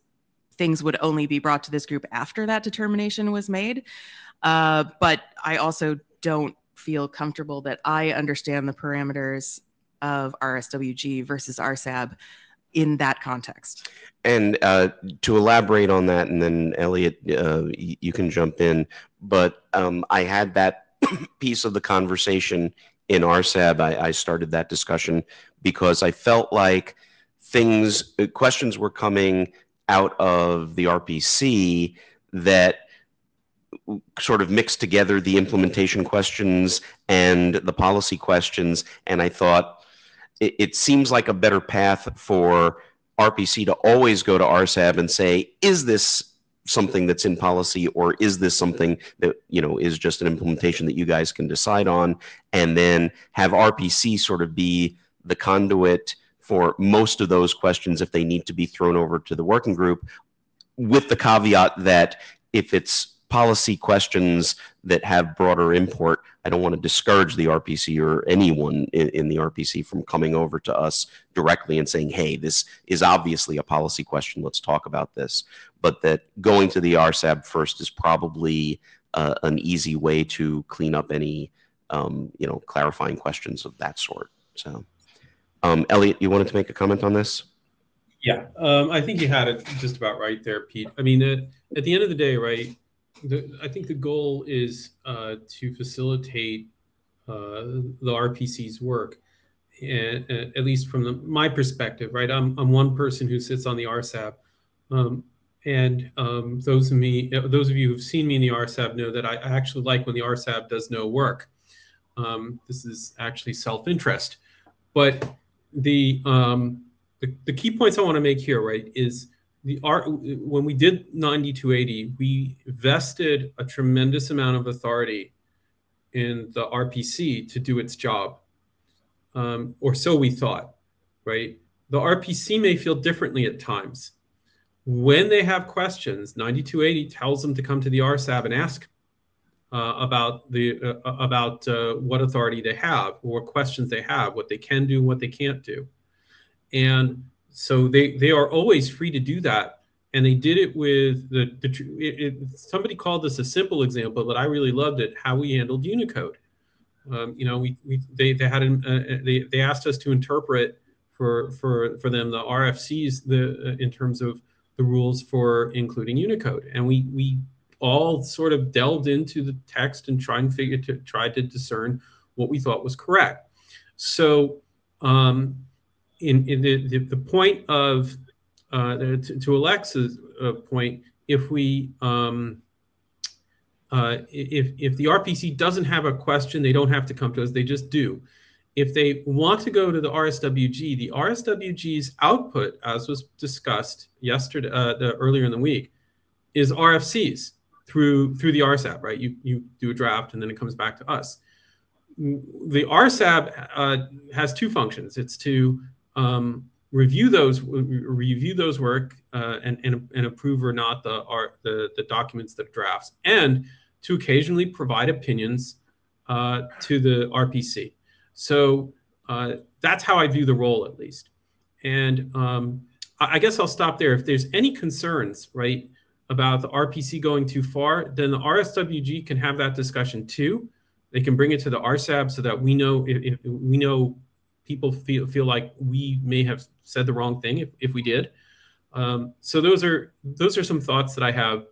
things would only be brought to this group after that determination was made. Uh, but I also don't feel comfortable that I understand the parameters of RSWG versus RSAB in that context. And uh, to elaborate on that, and then Elliot, uh, you can jump in. But um, I had that piece of the conversation in RSAB. I, I started that discussion because I felt like things, uh, questions were coming out of the RPC that sort of mixed together the implementation questions and the policy questions. And I thought it, it, seems like a better path for RPC to always go to RSAB and say, is this something that's in policy or is this something that you know is just an implementation that you guys can decide on? And then have rpc sort of be the conduit for most of those questions if they need to be thrown over to the working group with the caveat that if it's policy questions that have broader import. I don't want to discourage the RPC or anyone in, in, the RPC from coming over to us directly and saying, hey, this is obviously a policy question. Let's talk about this. But that going to the RSAB first is probably uh, an easy way to clean up any, um, you know, clarifying questions of that sort. So, um, Eliot, you wanted to make a comment on this? Yeah, um, I think you had it just about right there, Pete. I mean, at, at the end of the day, right, the, I think the goal is uh, to facilitate uh, the RPC's work, and, and, at least from the, my perspective, right? I'm, I'm one person who sits on the RSAB, um, and um, those of me, those of you who've seen me in the RSAB know that I actually like when the RSAB does no work. Um, this is actually self-interest, but the, um, the the key points I want to make here, right, is the art when we did 9280 we vested a tremendous amount of authority in the rpc to do its job um, or so we thought, right? The RPC may feel differently at times. When they have questions, 9280 tells them to come to the RSAB and ask uh, about the uh, about uh, what authority they have, or questions they have, what they can do, what they can't do, and so they they are always free to do that. And they did it with the, the it, it, somebody called this a simple example, but I really loved it. How we handled Unicode. Um, you know, we, we they they had an, uh, they they asked us to interpret for for for them the RFCs the uh, in terms of the rules for including Unicode, and we we all sort of delved into the text and trying to figure to try to discern what we thought was correct. So, um, in, in the, the, the point of uh, to, to, Alexis's uh, point, if we um, uh, if if the RPC doesn't have a question, they don't have to come to us; they just do. If they want to go to the RSWG, the RSWG's output, as was discussed yesterday, uh, the, earlier in the week, is RFCs through through the RSAB, right? You you do a draft and then it comes back to us. The RSAB uh, has two functions. It's to um, review those review those work uh, and, and and approve or not the are the the documents that drafts, and to occasionally provide opinions uh, to the RPC. So uh, that's how I view the role, at least. And um, I guess I'll stop there. If there's any concerns, right, about the RPC going too far, then the RSWG can have that discussion too. They can bring it to the RSAB so that we know if, if we know people feel feel like we may have said the wrong thing if, if we did. Um, so those are those are some thoughts that I have.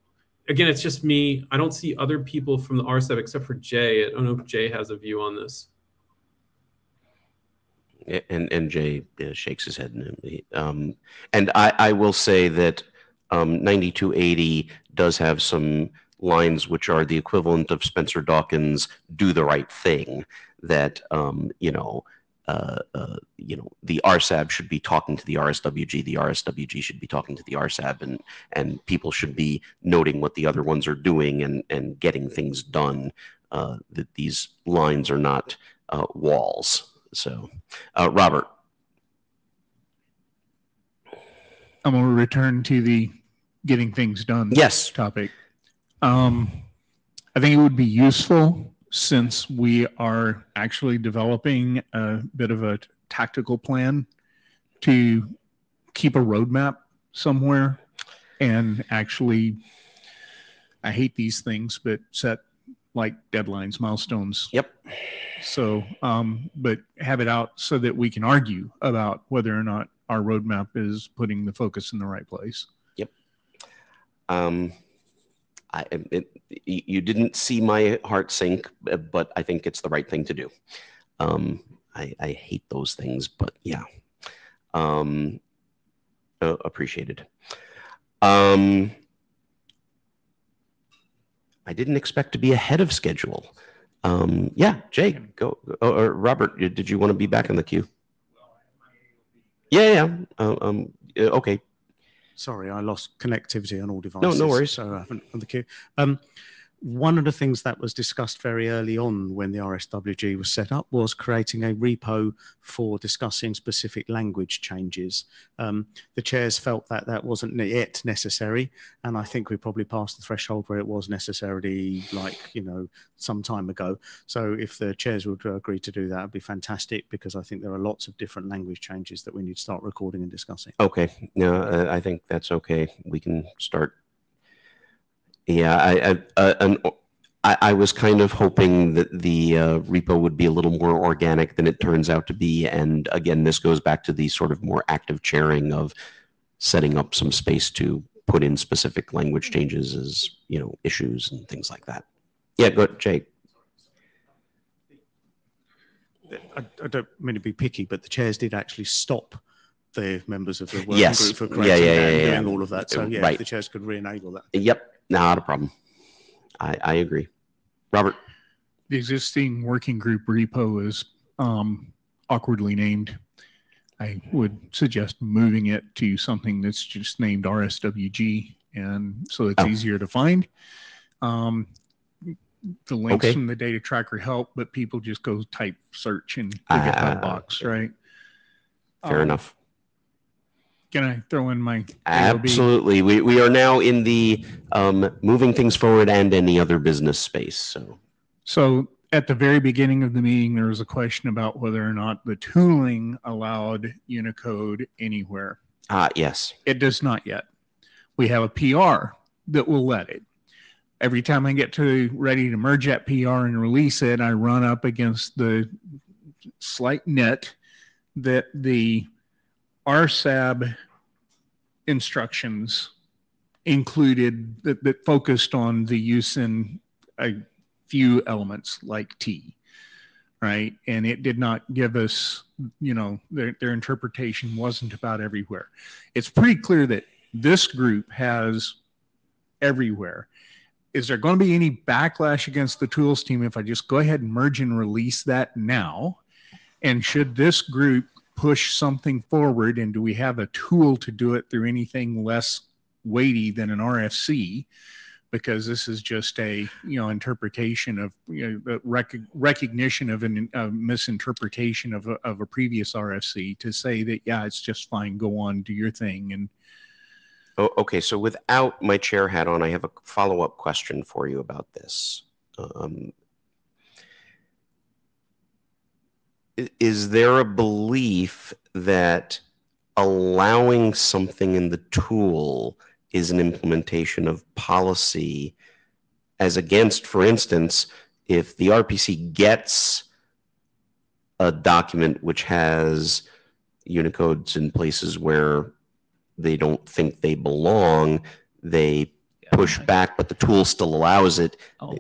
Again, it's just me. I don't see other people from the RSAB except for Jay. I don't know if Jay has a view on this. And and Jay uh, shakes his head. Um, and I, I will say that um, 9280 does have some lines which are the equivalent of Spencer Dawkins' "Do the right thing." That um, you know, uh, uh, you know, the RSAB should be talking to the RSWG, the RSWG should be talking to the RSAB, and and people should be noting what the other ones are doing and and getting things done. Uh, that these lines are not uh, walls. So, uh, Robert. I'm going to return to the getting things done yes topic. Um, I think it would be useful since we are actually developing a bit of a tactical plan to keep a roadmap somewhere and actually I hate these things, but set like deadlines, milestones. Yep. So, um, but have it out so that we can argue about whether or not our roadmap is putting the focus in the right place. Yep. Um, I, it, you didn't see my heart sink, uh, but I think it's the right thing to do. Um, I, I, hate those things, but yeah, um, uh, appreciated. Um, I didn't expect to be ahead of schedule. Um, yeah, Jay, go. Oh, or Robert, did you want to be back in the queue? Yeah, yeah. Uh, um, uh, okay, Sorry, I lost connectivity on all devices. No, no worries. So I haven't on the queue. Um, one of the things that was discussed very early on when the RSWG was set up was creating a repo for discussing specific language changes. Um, the chairs felt that that wasn't yet necessary, and I think we probably passed the threshold where it was necessarily like, you know, some time ago. So if the chairs would agree to do that, it'd be fantastic because I think there are lots of different language changes that we need to start recording and discussing. Okay, no, uh, I think that's okay. We can start yeah, I, I, uh, an, I, I, was kind of hoping that the uh, repo would be a little more organic than it turns out to be. And again, this goes back to the sort of more active chairing of setting up some space to put in specific language changes as you know issues and things like that. Yeah, go, Jake. I, I don't mean to be picky, but the chairs did actually stop the members of the working yes. group for creating yeah, yeah, and yeah, doing yeah. all of that. So yeah, Right. the chairs could re-enable that. Yep, not a problem. I, I agree. Robert. The existing working group repo is um, awkwardly named. I would suggest moving it to something that's just named RSWG, and so it's Oh. easier to find. Um, the links Okay. from the data tracker help, but people just go type search and pick Ah, up that box, right? Fair Um, enough. Can I throw in my AOB? Absolutely. We, we are now in the um, moving things forward and any other business space. So, So at the very beginning of the meeting, there was a question about whether or not the tooling allowed Unicode anywhere. ah, yes. It does not yet. We have a PR that will let it. Every time I get to ready to merge that PR and release it, I run up against the slight net that the RSAB instructions included that, that focused on the use in a few elements like T, right? And it did not give us, you know, their, their interpretation wasn't about everywhere. It's pretty clear that this group has everywhere. Is there going to be any backlash against the tools team if I just go ahead and merge and release that now? And should this group push something forward? And do we have a tool to do it through anything less weighty than an RFC? Because this is just a you know interpretation of you know the rec- recognition of an- a misinterpretation of a, of a previous RFC to say that yeah it's just fine go on do your thing and Oh, okay. So, without my chair hat on, I have a follow up question for you about this. Um, i- is there a belief that allowing something in the tool is an implementation of policy as against, for instance, if the RPC gets a document which has Unicodes in places where they don't think they belong, they push back, but the tool still allows it. Oh.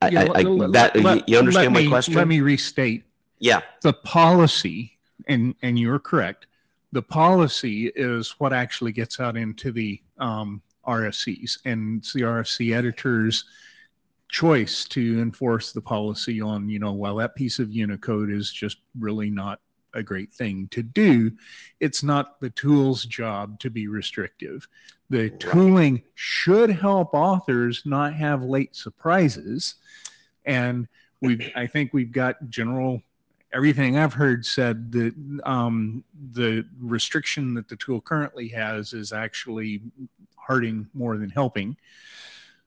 I, Yeah, I, I, let- that, let- you- you understand my me- question? Let me restate. Yeah. The policy, and and you're correct. The policy is what actually gets out into the um, RFCs, and it's the RFC editor's choice to enforce the policy on. You know, while that piece of Unicode is just really not a great thing to do, it's not the tool's job to be restrictive. The tooling should help authors not have late surprises. And we I think we've got general everything I've heard said that um, the restriction that the tool currently has is actually hurting more than helping.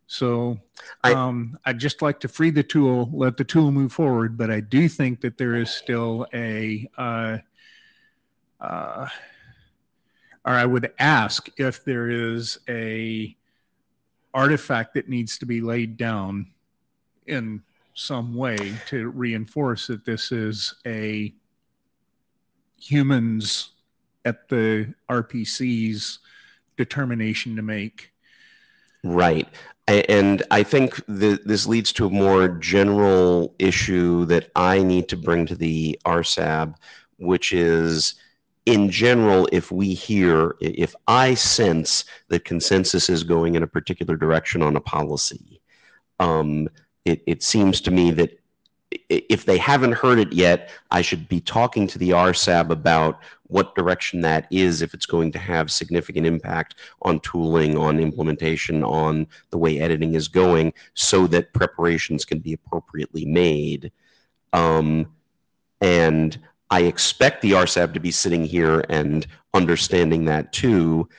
So um, I'd just like to free the tool, let the tool move forward, but I do think that there is still a, uh, uh, or I would ask if there is a artifact that needs to be laid down in some way to reinforce that this is a humans at the RPC's determination to make. Right. And I think th- this leads to a more general issue that I need to bring to the RSAB, which is in general, if we hear, if I sense that consensus is going in a particular direction on a policy, um, it, it seems to me that if they haven't heard it yet, I should be talking to the RSAB about what direction that is, if it's going to have significant impact on tooling, on implementation, on the way editing is going, so that preparations can be appropriately made. Um, and I expect the RSAB to be sitting here and understanding that too.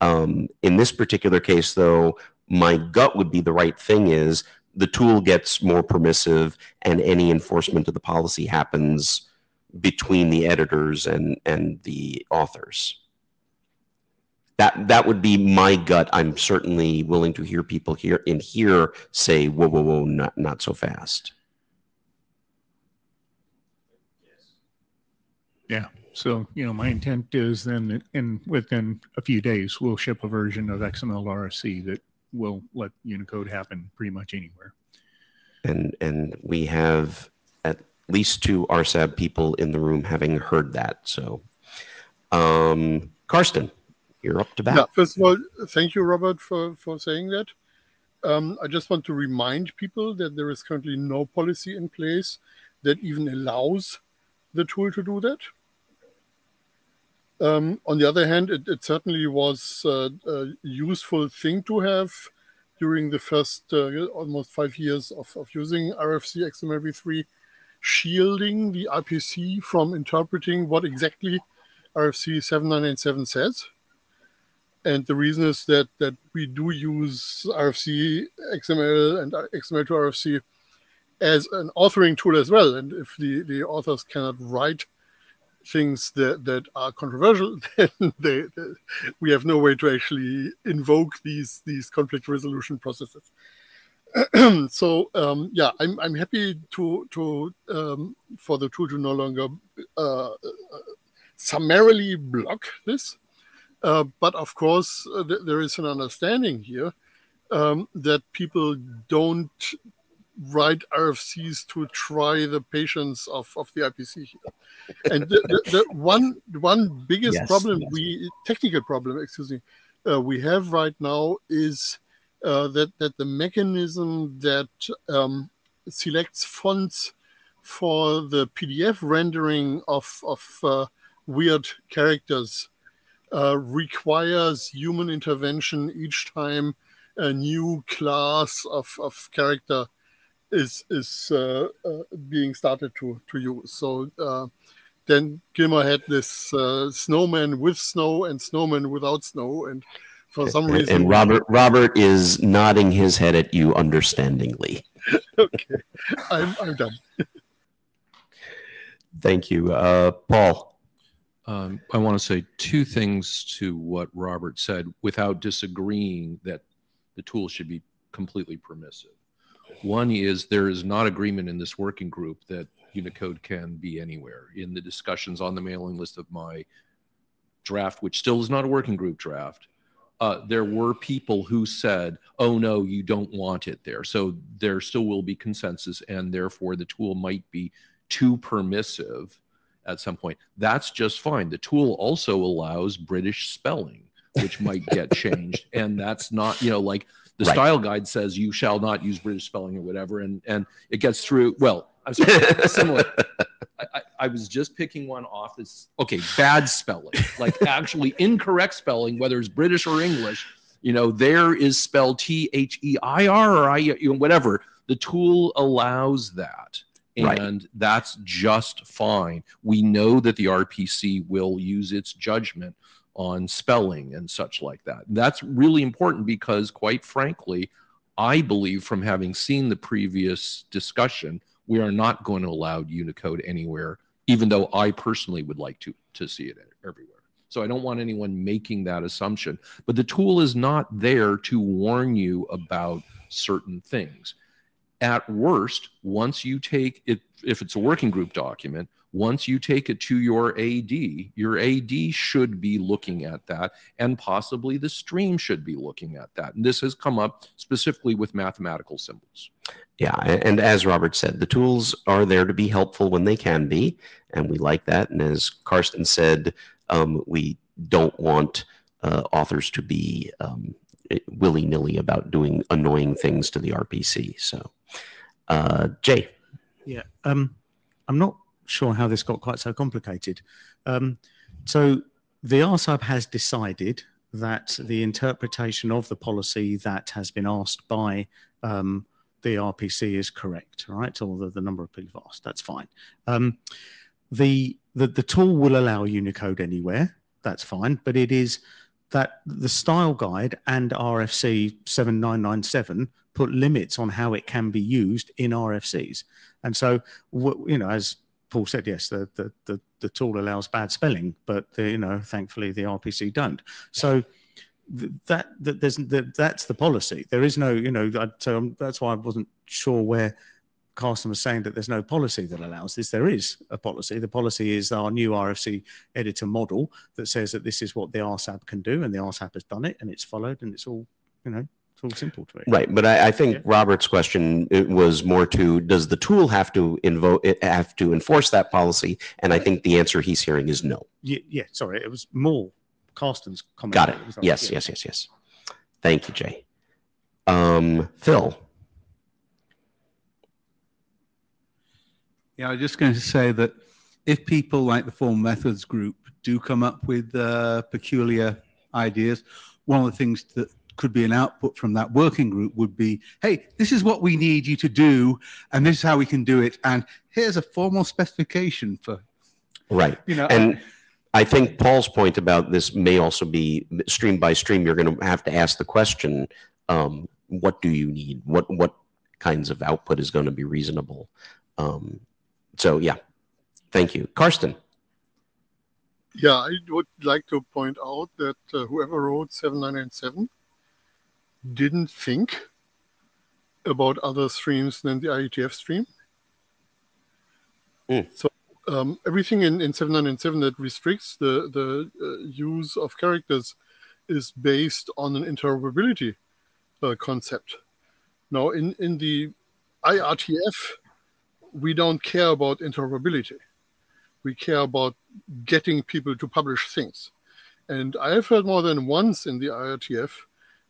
Um, in this particular case, though, my gut would be the right thing is the tool gets more permissive and any enforcement of the policy happens between the editors and, and the authors. That, that would be my gut. I'm certainly willing to hear people here in here say, whoa, whoa, whoa, not, not so fast. Yeah. So, you know, my intent is then in within a few days, we'll ship a version of XML RFC that will let Unicode happen pretty much anywhere. And, and we have at least two RSAB people in the room having heard that. So, um, Carsten, you're up to bat. Yeah, first of all, thank you, Robert, for, for saying that. Um, I just want to remind people that there is currently no policy in place that even allows the tool to do that. Um, on the other hand, it, it certainly was uh, a useful thing to have during the first uh, almost five years of, of using RFC XMLv3, shielding the RPC from interpreting what exactly RFC 7997 says. And the reason is that that we do use RFC XML and xml2rfc as an authoring tool as well. And if the, the authors cannot write things that, that are controversial, then they, they, we have no way to actually invoke these these conflict resolution processes. so um, yeah, I'm, I'm happy to to um, for the tool to no longer uh, uh, summarily block this, uh, but of course uh, th there is an understanding here um, that people don't write RFCs to try the patience of, of the RPC here. And the, the, the one one biggest yes, problem yes. we technical problem, excuse me, uh, we have right now is uh, that that the mechanism that um, selects fonts for the PDF rendering of of uh, weird characters uh, requires human intervention each time a new class of, of character is is uh, uh, being started to to use. So uh, then Gilmore had this uh, snowman with snow and snowman without snow, and for some and, reason. And Robert Robert is nodding his head at you understandingly. okay, I'm I'm done. Thank you, uh, Paul. Um, I want to say two things to what Robert said without disagreeing that the tool should be completely permissive. One is there is not agreement in this working group that Unicode can be anywhere. In the discussions on the mailing list of my draft, which still is not a working group draft, uh, there were people who said, oh no, you don't want it there. So there still will be consensus, and therefore the tool might be too permissive at some point. That's just fine. The tool also allows British spelling, which might get changed. And that's not, you know, like the right. style guide says you shall not use British spelling or whatever, and and it gets through. Well, I'm sorry, similar. I, I, I, was just picking one off as okay, bad spelling, like actually incorrect spelling, whether it's British or English. You know, there is spelled T H E I R or I, you know, whatever. The tool allows that. And right. that's just fine. We know that the RPC will use its judgment on spelling and such like that. That's really important because, quite frankly, I believe from having seen the previous discussion, we are not going to allow Unicode anywhere, even though I personally would like to, to see it everywhere. So I don't want anyone making that assumption. But the tool is not there to warn you about certain things. At worst, once you take it, if it's a working group document, once you take it to your AD, your AD should be looking at that, and possibly the stream should be looking at that. And this has come up specifically with mathematical symbols. Yeah, and as Robert said, the tools are there to be helpful when they can be, and we like that. And as Carsten said, um, we don't want uh, authors to be um, willy nilly about doing annoying things to the RPC. So, uh, Jay. Yeah, um, I'm not sure how this got quite so complicated. Um, so the RSAB has decided that the interpretation of the policy that has been asked by um, the RPC is correct, right? Or the, the number of people asked, that's fine. Um, the, the, the tool will allow Unicode anywhere, that's fine, but it is that the style guide and RFC 7997 put limits on how it can be used in RFCs. And so, you know, as Paul said, yes, the, the, the, the tool allows bad spelling, but the, you know, thankfully the RPC don't. So that, that there's that, that's the policy. There is no, you know, so that's why I wasn't sure where Carson was saying that there's no policy that allows this. There is a policy. The policy is our new RFC editor model that says that this is what the RSAB can do, and the RSAB has done it, and it's followed, and it's all, you know, it's all simple to me. Right, but I, I think yeah. Robert's question was more to: Does the tool have to invoke have to enforce that policy? And I think the answer he's hearing is no. Yeah, yeah sorry, it was more Carsten's comment. Got it. it like, yes, yeah. yes, yes, yes. Thank you, Jay. Um, Phil. Yeah, I was just going to say that if people like the Formal Methods group do come up with uh, peculiar ideas, one of the things that could be an output from that working group would be, hey, this is what we need you to do, and this is how we can do it, and here's a formal specification for, Right. you know. And I think Paul's point about this may also be stream by stream. You're going to have to ask the question, um, what do you need? What what kinds of output is going to be reasonable? Um, so yeah, thank you, Carsten. Yeah, I would like to point out that uh, whoever wrote 7997 didn't think about other streams than the IETF stream. Mm. So um, everything in, in 7997 that restricts the, the uh, use of characters is based on an interoperability uh, concept. Now, in, in the IRTF, we don't care about interoperability. We care about getting people to publish things. And I have heard more than once in the IRTF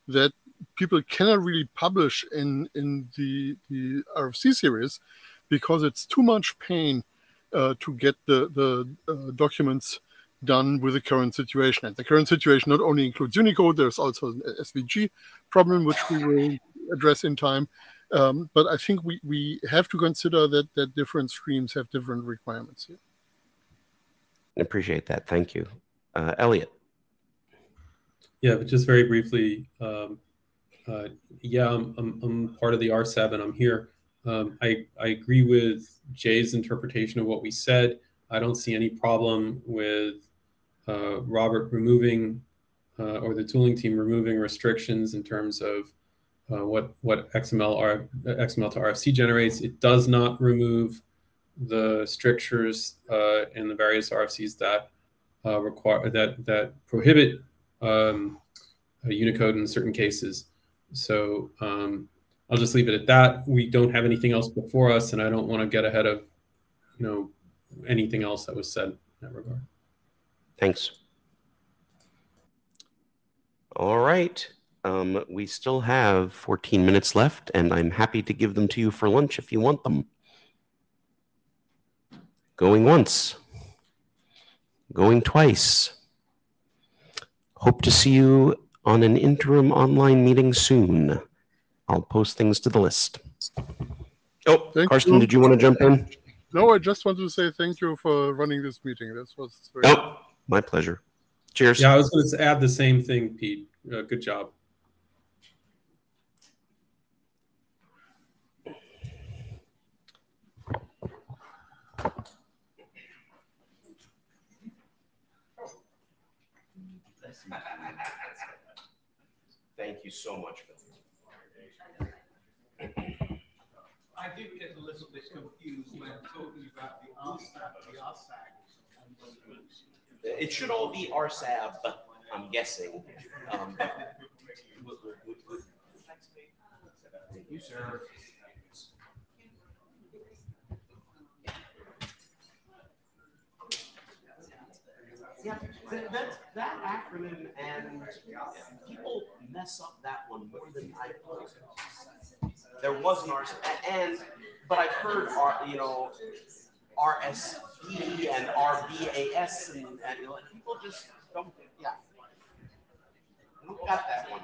that people cannot really publish in, in the, the RFC series because it's too much pain uh, to get the, the uh, documents done with the current situation. And the current situation not only includes Unicode, there's also an SVG problem, which we will address in time. Um, but I think we, we have to consider that, that different streams have different requirements here. I Appreciate that. Thank you. Uh, Eliot. Yeah, but just very briefly, um, uh, yeah, I'm, I'm, I'm part of the RSAB and I'm here. Um, I, I agree with Jay's interpretation of what we said. I don't see any problem with uh, Robert removing uh, or the tooling team removing restrictions in terms of uh, what what XML R, xml2rfc generates. It does not remove the strictures uh, in the various RFCs that uh, require that that prohibit um, Unicode in certain cases. So um, I'll just leave it at that. We don't have anything else before us, and I don't want to get ahead of you know anything else that was said in that regard. Thanks. All right. Um, we still have 14 minutes left, and I'm happy to give them to you for lunch if you want them. Going once, going twice. Hope to see you on an interim online meeting soon. I'll post things to the list. Oh, Thank Carsten, you. did you want to jump in? No, I just wanted to say thank you for running this meeting. This was very Oh, my pleasure. Cheers. Yeah, I was going to add the same thing, Pete. Uh, good job. Thank you so much, Phil. I did get a little bit confused when talking about the RSAC, the RSAC. It should all be RSAB, I'm guessing. Um, Thank you, sir. Yeah, that, that, that acronym and people mess up that one more than I thought. There was an RS, and, but I've heard, R, you know, RSB and RBAS and, and people just don't, yeah. Who got that one?